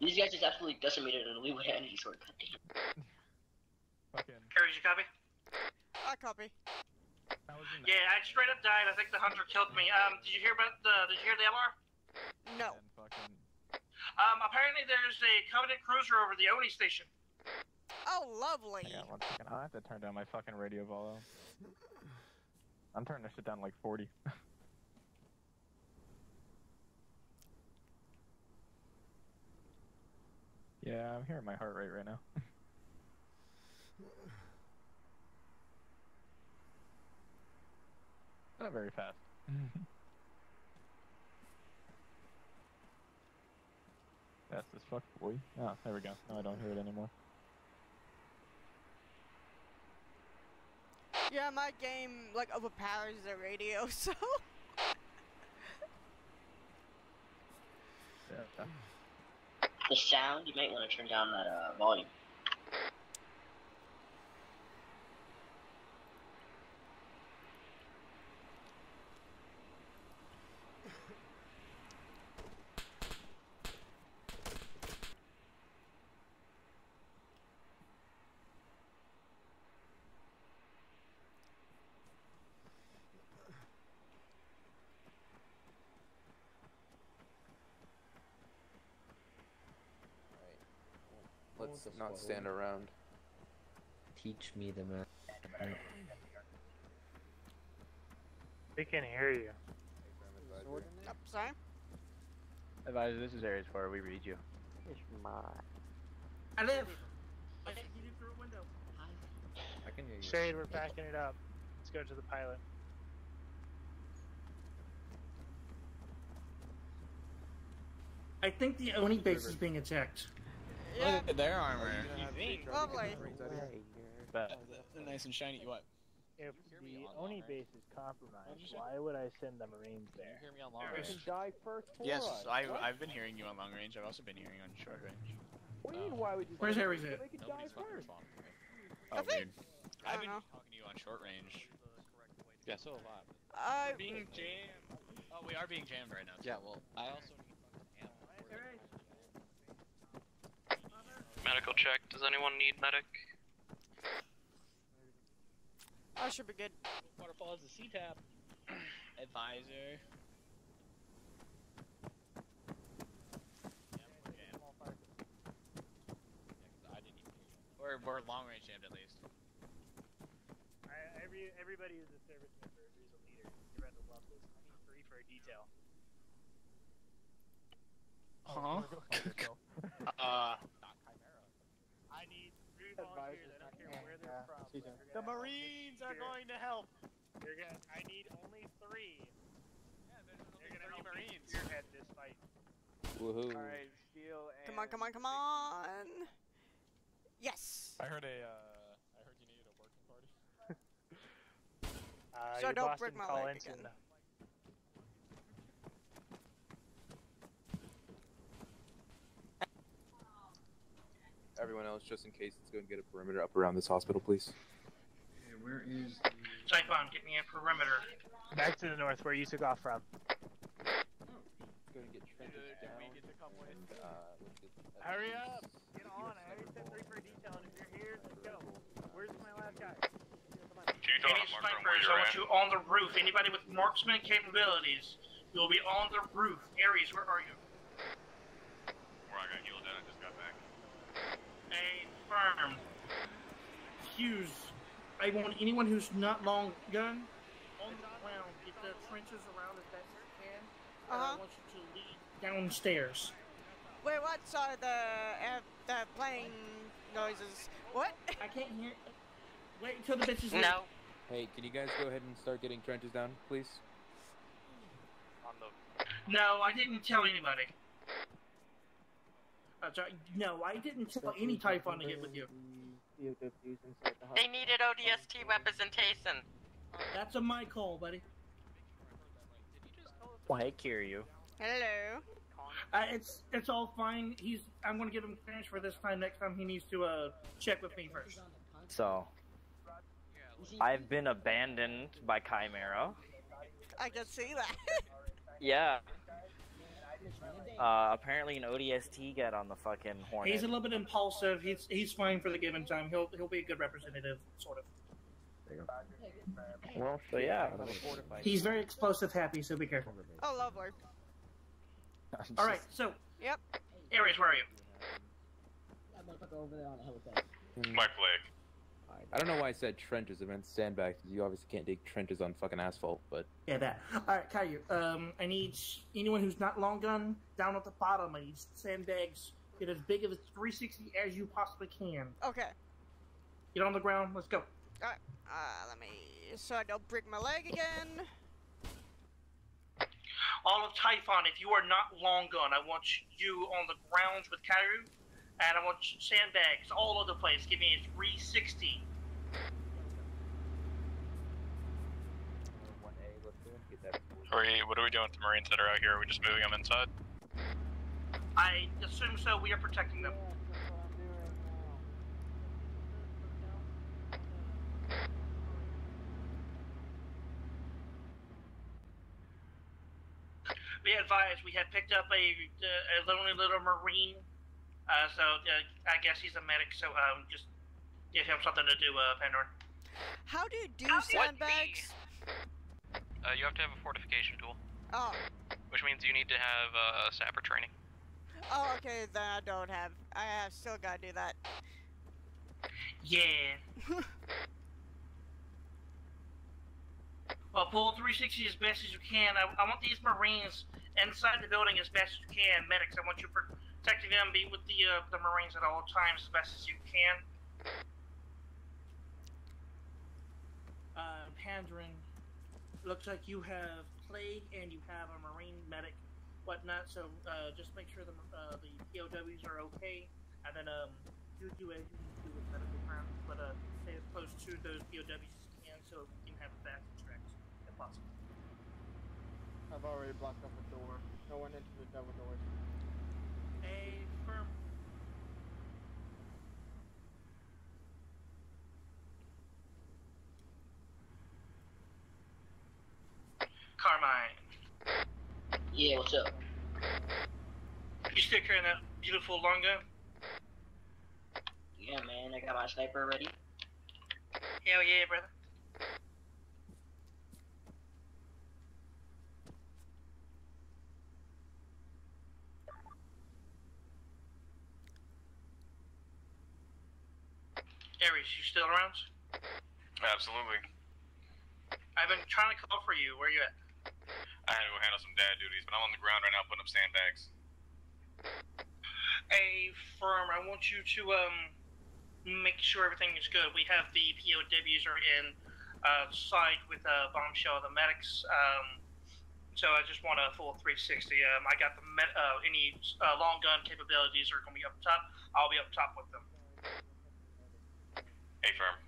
These guys just absolutely decimated an Leeway energy sword. God damn. Fucking. Aries, you copy? I copy. Yeah, I straight up died. I think the hunter killed me. Um, did you hear about the? Did you hear the MR? No. Um, apparently there's a Covenant cruiser over the ONI station. Oh, lovely. Yeah, on one second. I have to turn down my fucking radio volume. I'm turning this shit down to like 40. (laughs) yeah, I'm hearing my heart rate right now. (laughs) Not very fast. (laughs) Fast as fuck, boy. Ah, there we go. No, I don't hear it anymore. Yeah, my game like overpowers the radio, (laughs) so. Yeah. The sound, you might want to turn down that uh, volume. Let's not stand around. Teach me the man. We can hear you. Oh, sorry. Advisor, this is Aries 4. We read you. It's mine. I live. I can see you through a window. I can hear you. Shade, we're backing it up. Let's go to the pilot. I think the ONI base is being attacked. Yeah. Look at their armor. Lovely. Bet. They're nice and shiny. What? If the ONI base is compromised, why would I send the Marines there? hear me on long range? can die first for Yes, us. I, I've been hearing you on long range. I've also been hearing you on short range. What do you mean, why would you Where's say Aries that? at? They could die Nobody's fucking first. responding to. I Oh, think- weird. I I've been know. talking to you on short range. Yeah, so have I. I. Being jammed. Oh, we are being jammed right now. Yeah, well, I also need fucking ammo. Medical check. Does anyone need medic? I should be good. Waterfall is the C-tap. (clears throat) Advisor. We're, we're long range jammed at least. I, every everybody is a service member. Who's a leader? You're about to love this. I need three for a detail. Huh? (laughs) uh, I need three volunteers. I don't care where they're from. she's in. You're gonna help me here. to help. You're gonna. I need only three. They're gonna help Marines. spearhead this fight. Woohoo. Alright, Steel and. Come on, come on, come on. Yes. I heard a, uh, I heard you needed a working party. (laughs) Uh, So don't boss break my call leg in again. Everyone else, just in case, let's go and get a perimeter up around this hospital, please. Okay, where is the... Typhon, get me a perimeter. Back to the north, where you took off from. Go and get trenches down. And, uh, let's get Hurry up! Get on! I already said three for a detail, and if you're here, let's go. Where's my last guy? Can Any on snipers, where I want you on the roof. Anybody with marksman capabilities, you will be on the roof. Aries, where are you? Where I got healed at, I just got back. A firm. Hughes, I want anyone who's not long gun on the ground. Get the trenches around as best you can. Uh-huh. want you to lead downstairs. Wait, what? Sorry, the uh, the plane noises. What? I can't hear. Wait until the bitches leave. No. Hey, can you guys go ahead and start getting trenches down, please? On the. No, I didn't tell anybody. I'm sorry. No, I didn't tell any Typhon to get with you. They needed ODST representation. That's a my call, buddy. Well, hey, Kyru. Hello. Uh, it's it's all fine. He's I'm gonna give him clearance for this time. Next time he needs to uh check with me first. So, I've been abandoned by Chimera. I can see that. (laughs) Yeah. Uh, apparently an ODST got on the fucking Hornet. He's a little bit impulsive. He's he's fine for the given time. He'll he'll be a good representative, sort of. There you go. Well, so yeah. He's very explosive happy, so be careful. Oh, lovely. (laughs) All right, so Yep. Aries, where are you? That motherfucker over there on the helicopter. My flag. I don't know why I said trenches. I meant sandbags. 'cause You obviously can't dig trenches on fucking asphalt, but Yeah, that. All right, Kyru. Um, I need anyone who's not long gun down at the bottom. I need sandbags. Get as big of a 360 as you possibly can. Okay. Get on the ground. Let's go. Alright. Uh, let me. So I don't break my leg again. All of Typhon, if you are not long gun, I want you on the grounds with Kyru, and I want sandbags all over the place. Give me a 360. Are we, what are we doing with the Marines that are out here? Are we just moving them inside? I assume so. We are protecting them. We advise we had picked up a, uh, a lonely little marine, uh, so uh, I guess he's a medic. So um, just give him something to do, uh, Pandora. How do you do sandbags? Uh, you have to have a fortification tool, Oh. which means you need to have uh, sapper training. Oh, okay. Then I don't have. I have still gotta do that. Yeah. (laughs) well, pull 360 as best as you can. I, I want these Marines inside the building as best as you can. Medics, I want you protecting them. Be with the uh, the Marines at all times as best as you can. Uh, Pandrin, looks like you have plague and you have a marine medic, whatnot. So uh, just make sure the uh, the POWs are okay, and then um, do do as you to with medical grounds, but uh, stay as close to those POWs as you can, so you can have a fast extracts if possible. I've already blocked off the door. No one into the double doors. A firm. Carmine, Yeah, what's up? you still carrying that beautiful long gun? Yeah, man, I got my sniper ready. Hell yeah, brother. Aries, you still around? Absolutely. I've been trying to call for you. Where you at? I had to go handle some dad duties, but I'm on the ground right now putting up sandbags. A firm. I want you to um make sure everything is good. We have the POWs are in uh, side with uh, bombshell, of the medics. Um, so I just want a full 360. Um, I got the med- uh, any uh, long gun capabilities are going to be up top. I'll be up top with them. Hey, firm.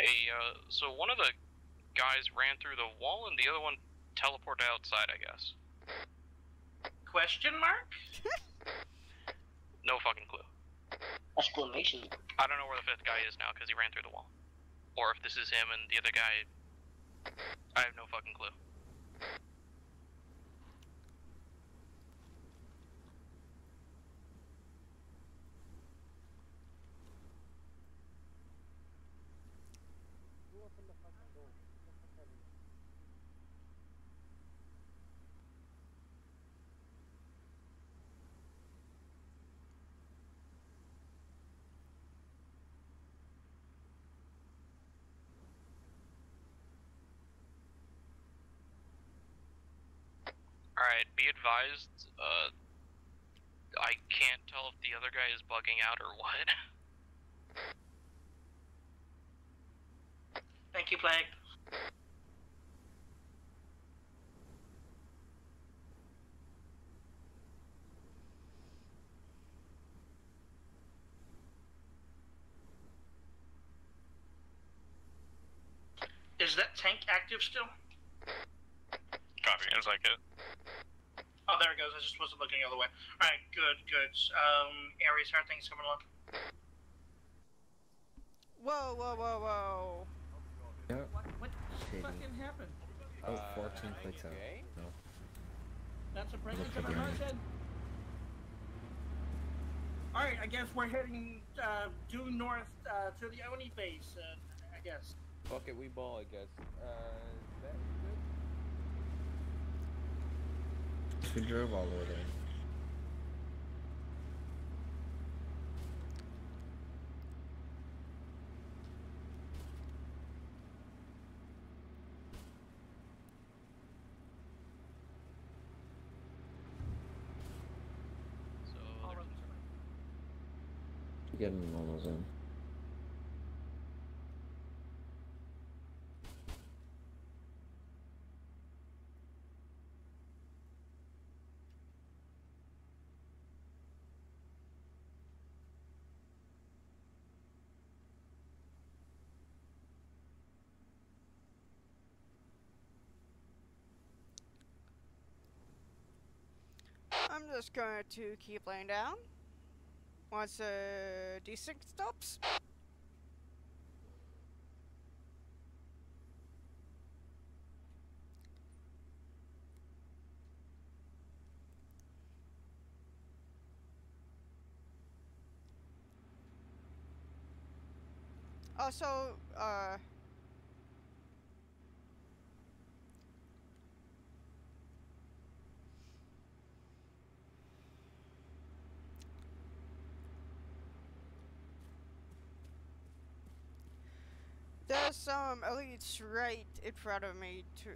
Hey, uh, so one of the guys ran through the wall and the other one teleported outside, I guess. Question mark? (laughs) No fucking clue. Exclamation. I don't know where the fifth guy is now because he ran through the wall. Or if this is him and the other guy. I have no fucking clue. Alright, be advised, uh, I can't tell if the other guy is bugging out or what. (laughs) Thank you, Plague. Is that tank active still? Copy. It's like it. Oh, there it goes. I just wasn't looking the other way. All right, good, good. Um, Aries, how are things coming along? Whoa, whoa, whoa, whoa. Yep. What, what Shady. fucking happened? Oh, 14 clicks out. No. That's a break Look into the the. Alright, I guess we're heading uh, due north uh, to the ONI base, uh, I guess. Fuck it, we ball, I guess. Uh, that good? We drove all the way there. Get in the normal I'm just going to keep laying down. Once the desync stops. Also, uh, there's some elites right in front of me too.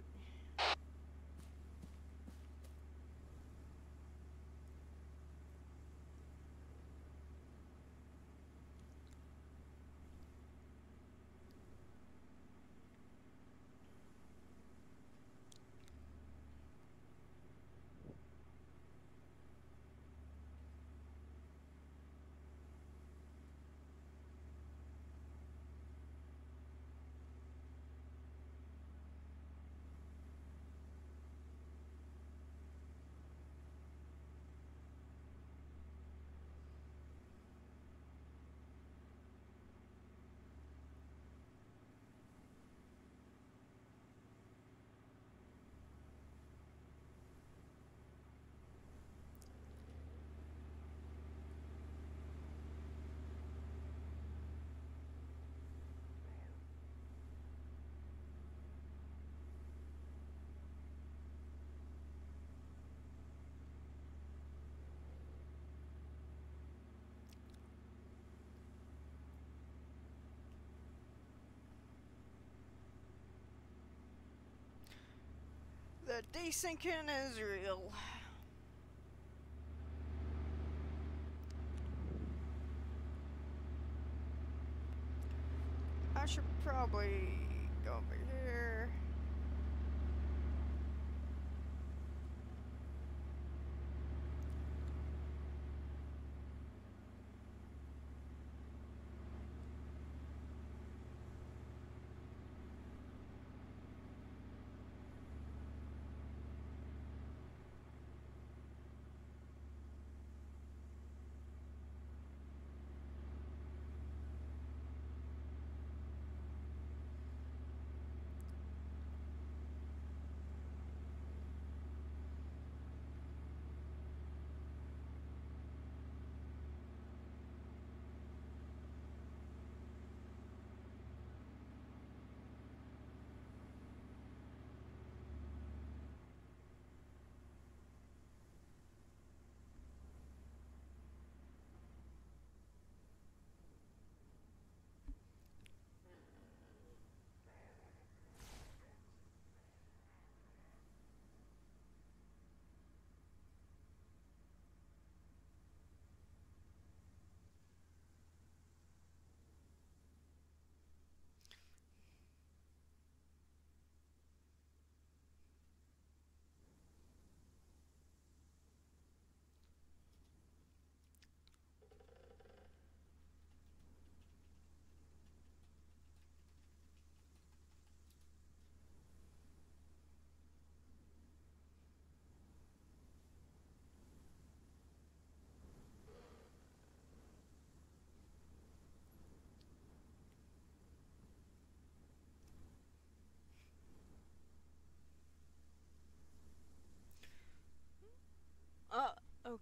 The desyncing is real. I should probably go over here.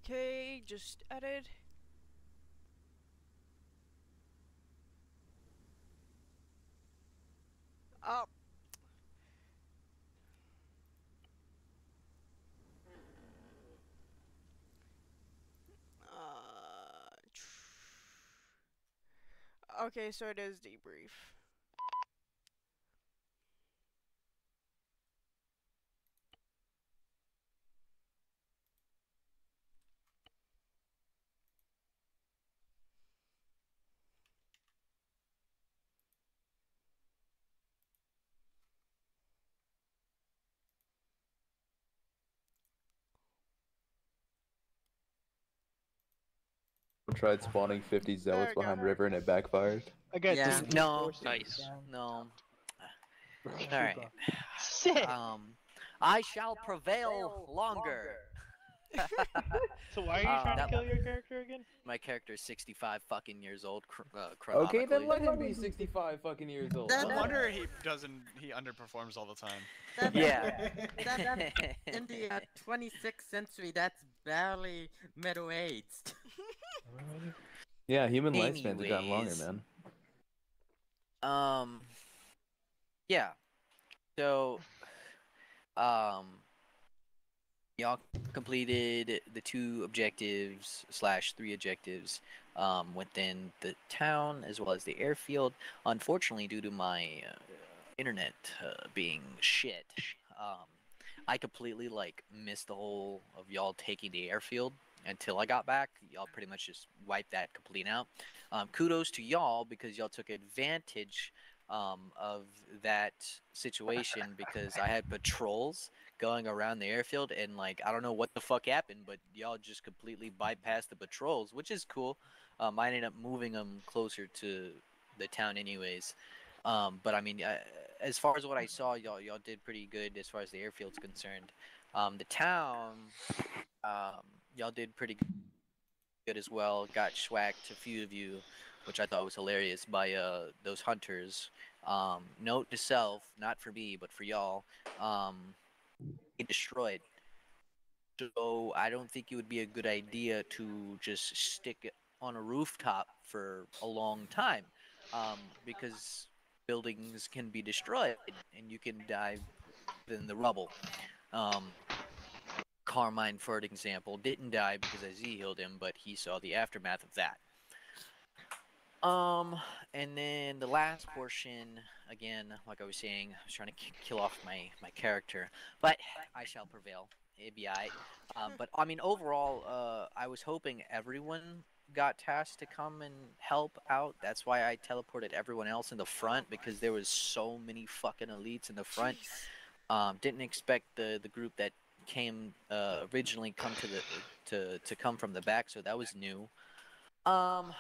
Okay, just added. Oh. Uh, okay, so it is debrief. Tried spawning 50 zealots There we go. behind river and it backfired. I got Yeah, this. no, Nice. no. Alright. Um, I shall prevail longer. (laughs) So why are you Uh, trying that- to kill your character again? My character is 65 fucking years old. Cr- uh, Okay, then let him be 65 fucking years old. No wonder he doesn't. He underperforms all the time. That- Yeah. that- that- (laughs) in the uh, 26th century, that's barely middle aged. (laughs) Yeah, human lifespans have gotten longer, man. Um. Yeah. So, um, y'all completed the two objectives slash three objectives um, within the town as well as the airfield. Unfortunately, due to my uh, internet uh, being shit, um, I completely like missed the whole of y'all taking the airfield until I got back. Y'all pretty much just wiped that complete out. Um, kudos to y'all because y'all took advantage um, of that situation (laughs) because I had patrols going around the airfield and like I don't know what the fuck happened, but y'all just completely bypassed the patrols, which is cool. Um, I ended up moving them closer to the town, anyways. Um, but I mean, uh, as far as what I saw, y'all y'all did pretty good as far as the airfield's concerned. Um, the town, um, y'all did pretty good as well. Got schwacked a few of you, which I thought was hilarious by uh, those hunters. Um, note to self, not for me, but for y'all, um, destroyed. So I don't think it would be a good idea to just stick it on a rooftop for a long time, um, because buildings can be destroyed and you can die in the rubble. Um, Carmine, for an example, didn't die because IZ healed him, but he saw the aftermath of that. Um, and then the last portion, again, like I was saying, I was trying to k- kill off my my character, but I shall prevail. It'd be alright. Um, but I mean, overall, uh, I was hoping everyone got tasked to come and help out. That's why I teleported everyone else in the front because there was so many fucking elites in the front. Um, didn't expect the the group that came uh, originally come to the to to come from the back, so that was new. Um,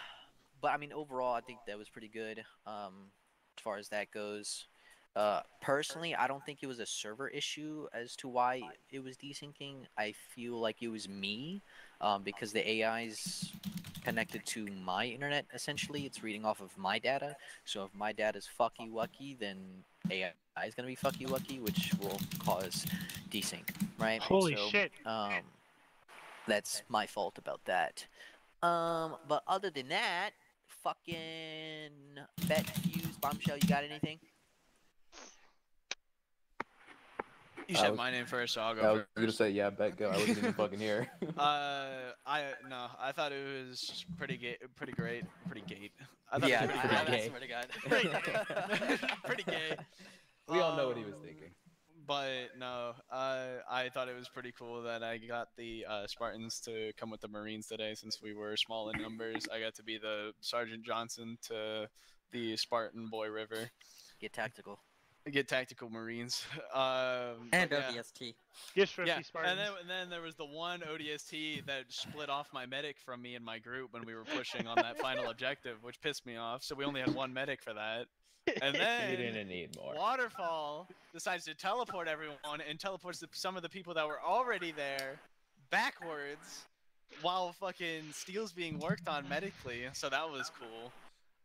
but I mean, overall, I think that was pretty good. Um, as far as that goes, uh, personally, I don't think it was a server issue as to why it was desyncing. I feel like it was me, um, because the AI's connected to my internet. Essentially, it's reading off of my data. So if my data's fucky wucky, then AI is gonna be fucky wucky, which will cause desync, right? Holy So, shit. Um, that's my fault about that. Um, but other than that, fucking bet fuse bombshell. You got anything? You said was- my name first, so I'll go I was first. gonna say, yeah, bet go. I wasn't even fucking here. (laughs) Uh, I no, I thought it was pretty gay, pretty great, pretty gay. I thought Yeah, it was I- pretty, I gay. swear to God. (laughs) pretty, (laughs) pretty gay. We all know what he was Um, thinking. But no, uh, I thought it was pretty cool that I got the uh, Spartans to come with the Marines today, since we were small in numbers. I got to be the Sergeant Johnson to the Spartan Boy River. Get tactical. Get tactical Marines. (laughs) Um, And yeah. ODST. Just 50 Yeah, Spartans. and then, and then there was the one ODST that split off my medic from me and my group when we were pushing on that final (laughs) objective, which pissed me off. So we only had one medic for that. And (laughs) then you didn't need more. Waterfall decides to teleport everyone and teleports the, some of the people that were already there backwards while fucking Steel's being worked on medically. So that was cool.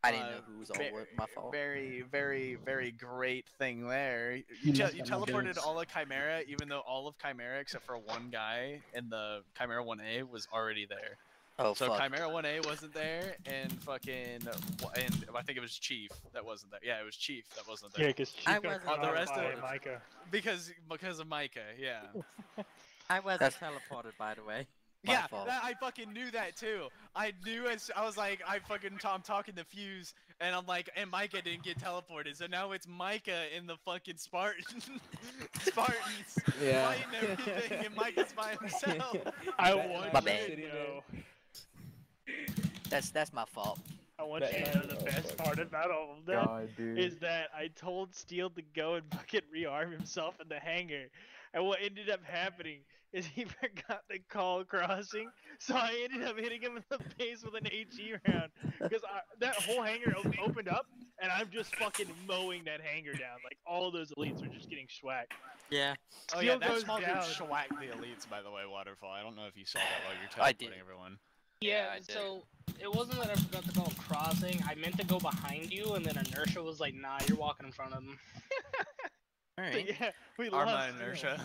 I didn't Uh, know who was all ve- my fault. Very, very, very great thing there. You, You te- you teleported jokes. all of Chimera, even though all of Chimera except for one guy in the Chimera 1A was already there. Oh, so fuck. Chimera 1A wasn't there, and fucking, and I think it was Chief that wasn't there. Yeah, it was Chief that wasn't there. Yeah, 'cause Chief I got wasn't the rest by of (laughs) Micah. because because of Micah, yeah. (laughs) I wasn't That's- teleported, by the way. Yeah, that, I fucking knew that too. I knew as I was like, I fucking I'm talking to Fuse, and I'm like, and Micah didn't get teleported, so now it's Micah in the fucking Spartan (laughs) Spartans Yeah. fighting everything, and Micah's by himself. (laughs) I want My you bad. to know. That's that's my fault. I want you to know the best part about all of that God, is that I told Steele to go and fucking rearm himself in the hangar, and what ended up happening is he (laughs) forgot to call crossing, so I ended up hitting him in the (laughs) face with an HE round because that whole hangar opened up, and I'm just fucking mowing that hangar down. Like all those elites are just getting swacked. Yeah. Oh yeah, Steel that goes small group down. the elites, by the way, Waterfall. I don't know if you saw that while you're I teleporting did. everyone. Yeah, so it wasn't that I forgot to call crossing. I meant to go behind you, and then inertia was like, "Nah, you're walking in front of them." (laughs) All So, right. yeah, we Arma lost. inertia.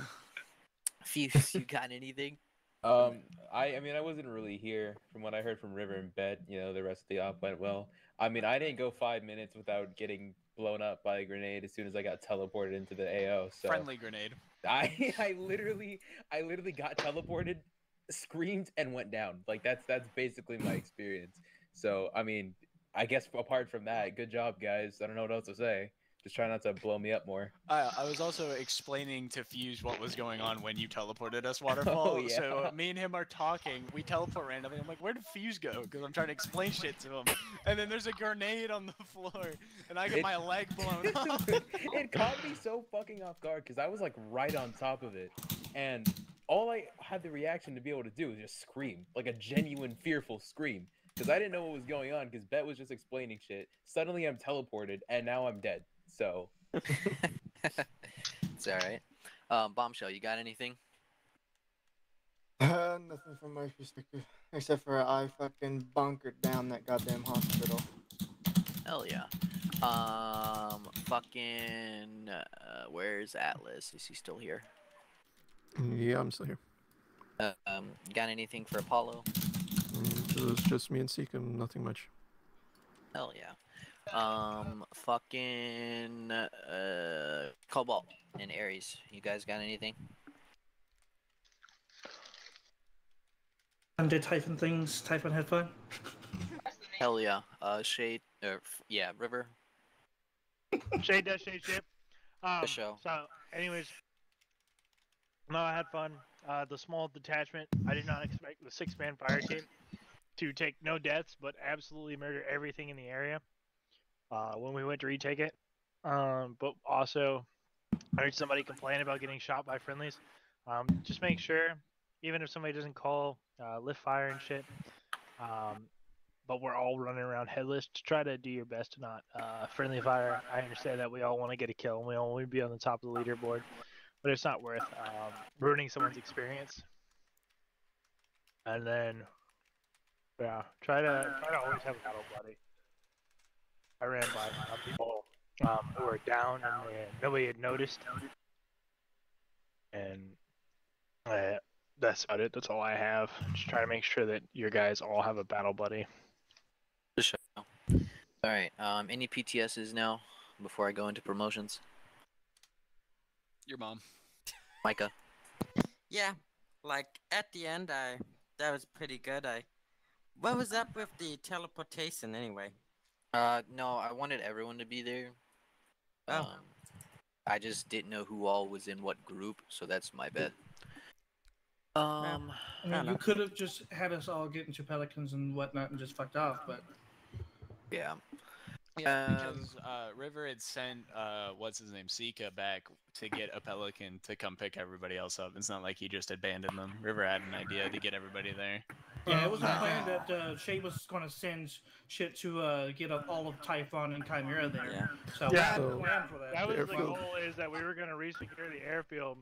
Fuse, you got anything? (laughs) Um, I, I mean, I wasn't really here. From what I heard from River and Bet, you know, the rest of the op went well. I mean, I didn't go five minutes without getting blown up by a grenade as soon as I got teleported into the AO. So Friendly grenade. (laughs) I, I literally, I literally got teleported, screamed, and went down. Like that's that's basically my experience. So I mean, I guess apart from that, good job, guys. I don't know what else to say. Just try not to blow me up more. Uh, I was also explaining to Fuse what was going on when you teleported us, Waterfall. (laughs) Oh, yeah. So me and him are talking. We teleport randomly. I'm like, where did Fuse go? Because I'm trying to explain shit to him. And then there's a grenade on the floor, and I get It- my leg blown (laughs) off. it caught me so fucking off guard because I was like right on top of it, and all I had the reaction to be able to do was just scream, like a genuine fearful scream, because I didn't know what was going on. Because Bet was just explaining shit. Suddenly I'm teleported, and now I'm dead. So (laughs) It's all right. Um, bombshell, you got anything? Uh, nothing from my perspective. Except for I fucking bunkered down that goddamn hospital. Hell yeah. Um, fucking. Uh, where's Atlas? Is he still here? Yeah, I'm still here. Uh, um, got anything for Apollo? Mm, It was just me and Seekum, nothing much. Hell yeah. Um, fucking. Uh, Cobalt and Ares. You guys got anything? And did Typhon things, Typhon had fun? (laughs) Hell yeah. Uh, Shade. Uh, f- yeah, River. Shade does shade ship. Um, For sure. So, anyways, no, I had fun. Uh, the small detachment. I did not expect the six-man fire team to take no deaths, but absolutely murder everything in the area. Uh, when we went to retake it, um, but also I heard somebody complain about getting shot by friendlies. Um, just make sure, even if somebody doesn't call, uh, lift fire and shit. Um, but we're all running around headless to try to do your best to not uh, friendly fire. I understand that we all want to get a kill and we all want to be on the top of the leaderboard, but it's not worth um, ruining someone's experience. And then, yeah, try to try to always have a battle buddy. I ran by uh, people um, who were down and they, nobody had noticed, and uh, that's about it. That's all I have. Just try to make sure that your guys all have a battle buddy. Sure. All right. Um, any PTSs now before I go into promotions? Your mom. Micah. Yeah, like at the end, I that was pretty good. I what was up with the teleportation anyway? Uh, no, I wanted everyone to be there. Oh. Um, I just didn't know who all was in what group, so that's my bad. Um, I mean, you could have just had us all get into pelicans and whatnot and just fucked off, but yeah. Yeah, Um, because uh, River had sent uh, what's his name, Sika, back to get a pelican to come pick everybody else up. It's not like he just abandoned them. River had an idea to get everybody there. Yeah, it was a plan that uh, Shay was going to send shit to uh, get up all of Typhon and Chimera there. So we Yeah, had a plan for that. That was the Airfield. goal is that we were going to resecure the airfield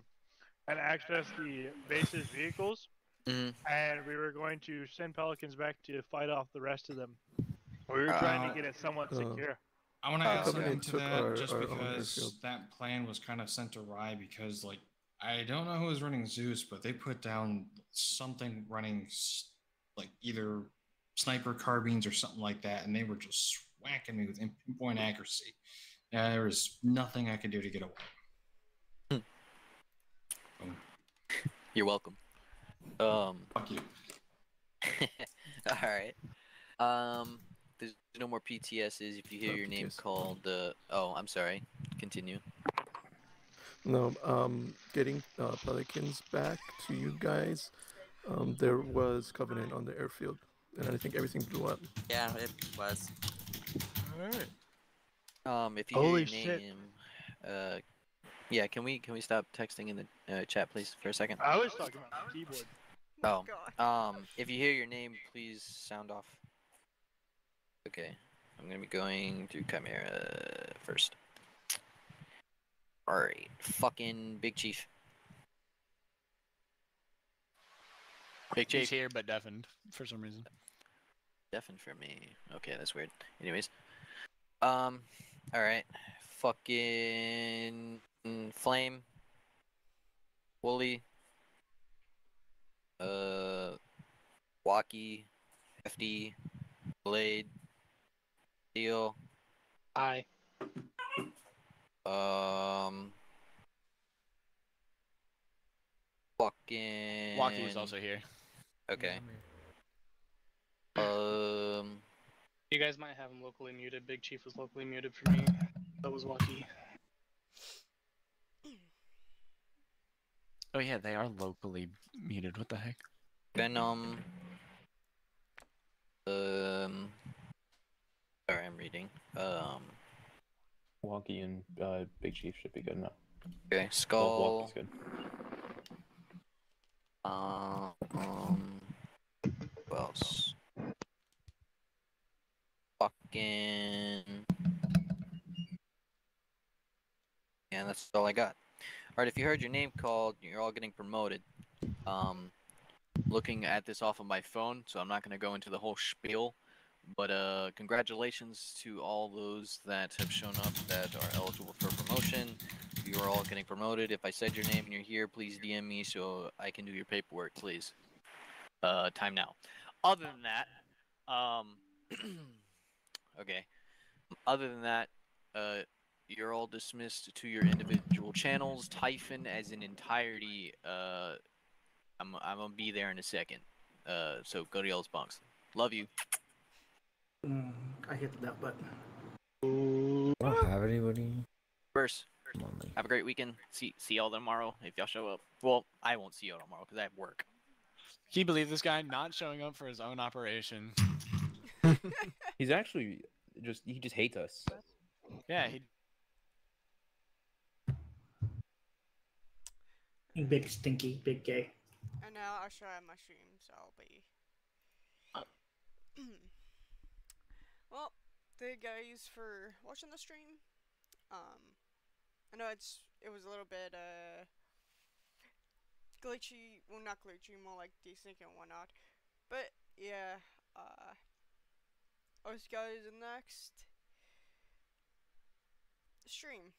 and access the base's vehicles, Mhm. and we were going to send Pelicans back to fight off the rest of them. We were trying Uh, to get it somewhat uh, secure. I want to Uh, add something to that our- just our because that plan was kind of sent awry because like I don't know who was running Zeus, but they put down something running s- like either sniper carbines or something like that, and they were just whacking me with pinpoint accuracy. And there was nothing I could do to get away. (laughs) You're welcome. Um. Fuck you. (laughs) all right. Um. There's no more PTSs. If you hear No your name called, uh, oh, I'm sorry. Continue. No, um, getting uh, Pelicans back to you guys. Um, there was Covenant on the airfield, and I think everything blew up. Yeah, it was. Alright. Um, if you Holy hear your shit. name, uh, yeah, can we can we stop texting in the uh, chat, please, for a second? I was talking about the keyboard. Oh, um, if you hear your name, please sound off. Okay, I'm gonna be going through Chimera first. Alright, fucking Big Chief. Big He's Chief. here but deafened for some reason. Deafened for me. Okay, that's weird. Anyways, um, alright, fucking mm, Flame, Wooly, uh, Walkie, FD, Blade, Steel, I. um, fucking. Walkie was also here. Okay. Um. You guys might have him locally muted. Big Chief was locally muted for me. That was lucky. Oh yeah, they are locally muted. What the heck? Venom. Um. Sorry, I'm reading. Um. Wonky and uh, Big Chief should be good enough. Okay, Well, Skull. Wonky's good. Um. Else? Fucking. And that's all I got. Alright, if you heard your name called, you're all getting promoted. Um, looking at this off of my phone, so I'm not going to go into the whole spiel. But uh, congratulations to all those that have shown up that are eligible for promotion. You are all getting promoted. If I said your name and you're here, please DM me so I can do your paperwork, please. Uh, time now. Other than that, um, (clears throat) okay. Other than that, uh, you're all dismissed to your individual channels. Typhon, as an entirety, uh, I'm I'm gonna be there in a second. Uh, so go to Yellow's Bunks. Love you. Mm, I hit that button. I don't have anybody. First, Come on, have a great weekend. See see y'all tomorrow if y'all show up. Well, I won't see y'all tomorrow because I have work. Can you believe this guy not showing up for his own operation? (laughs) He's actually just he just hates us. Yeah, he Big stinky, big gay. And now I'll show you my stream, so I'll be. (clears throat) well, thank you guys for watching the stream. Um, I know it's it was a little bit uh glitchy. Well, not glitchy, more like desync and whatnot. But yeah, uh, you guys in the next stream.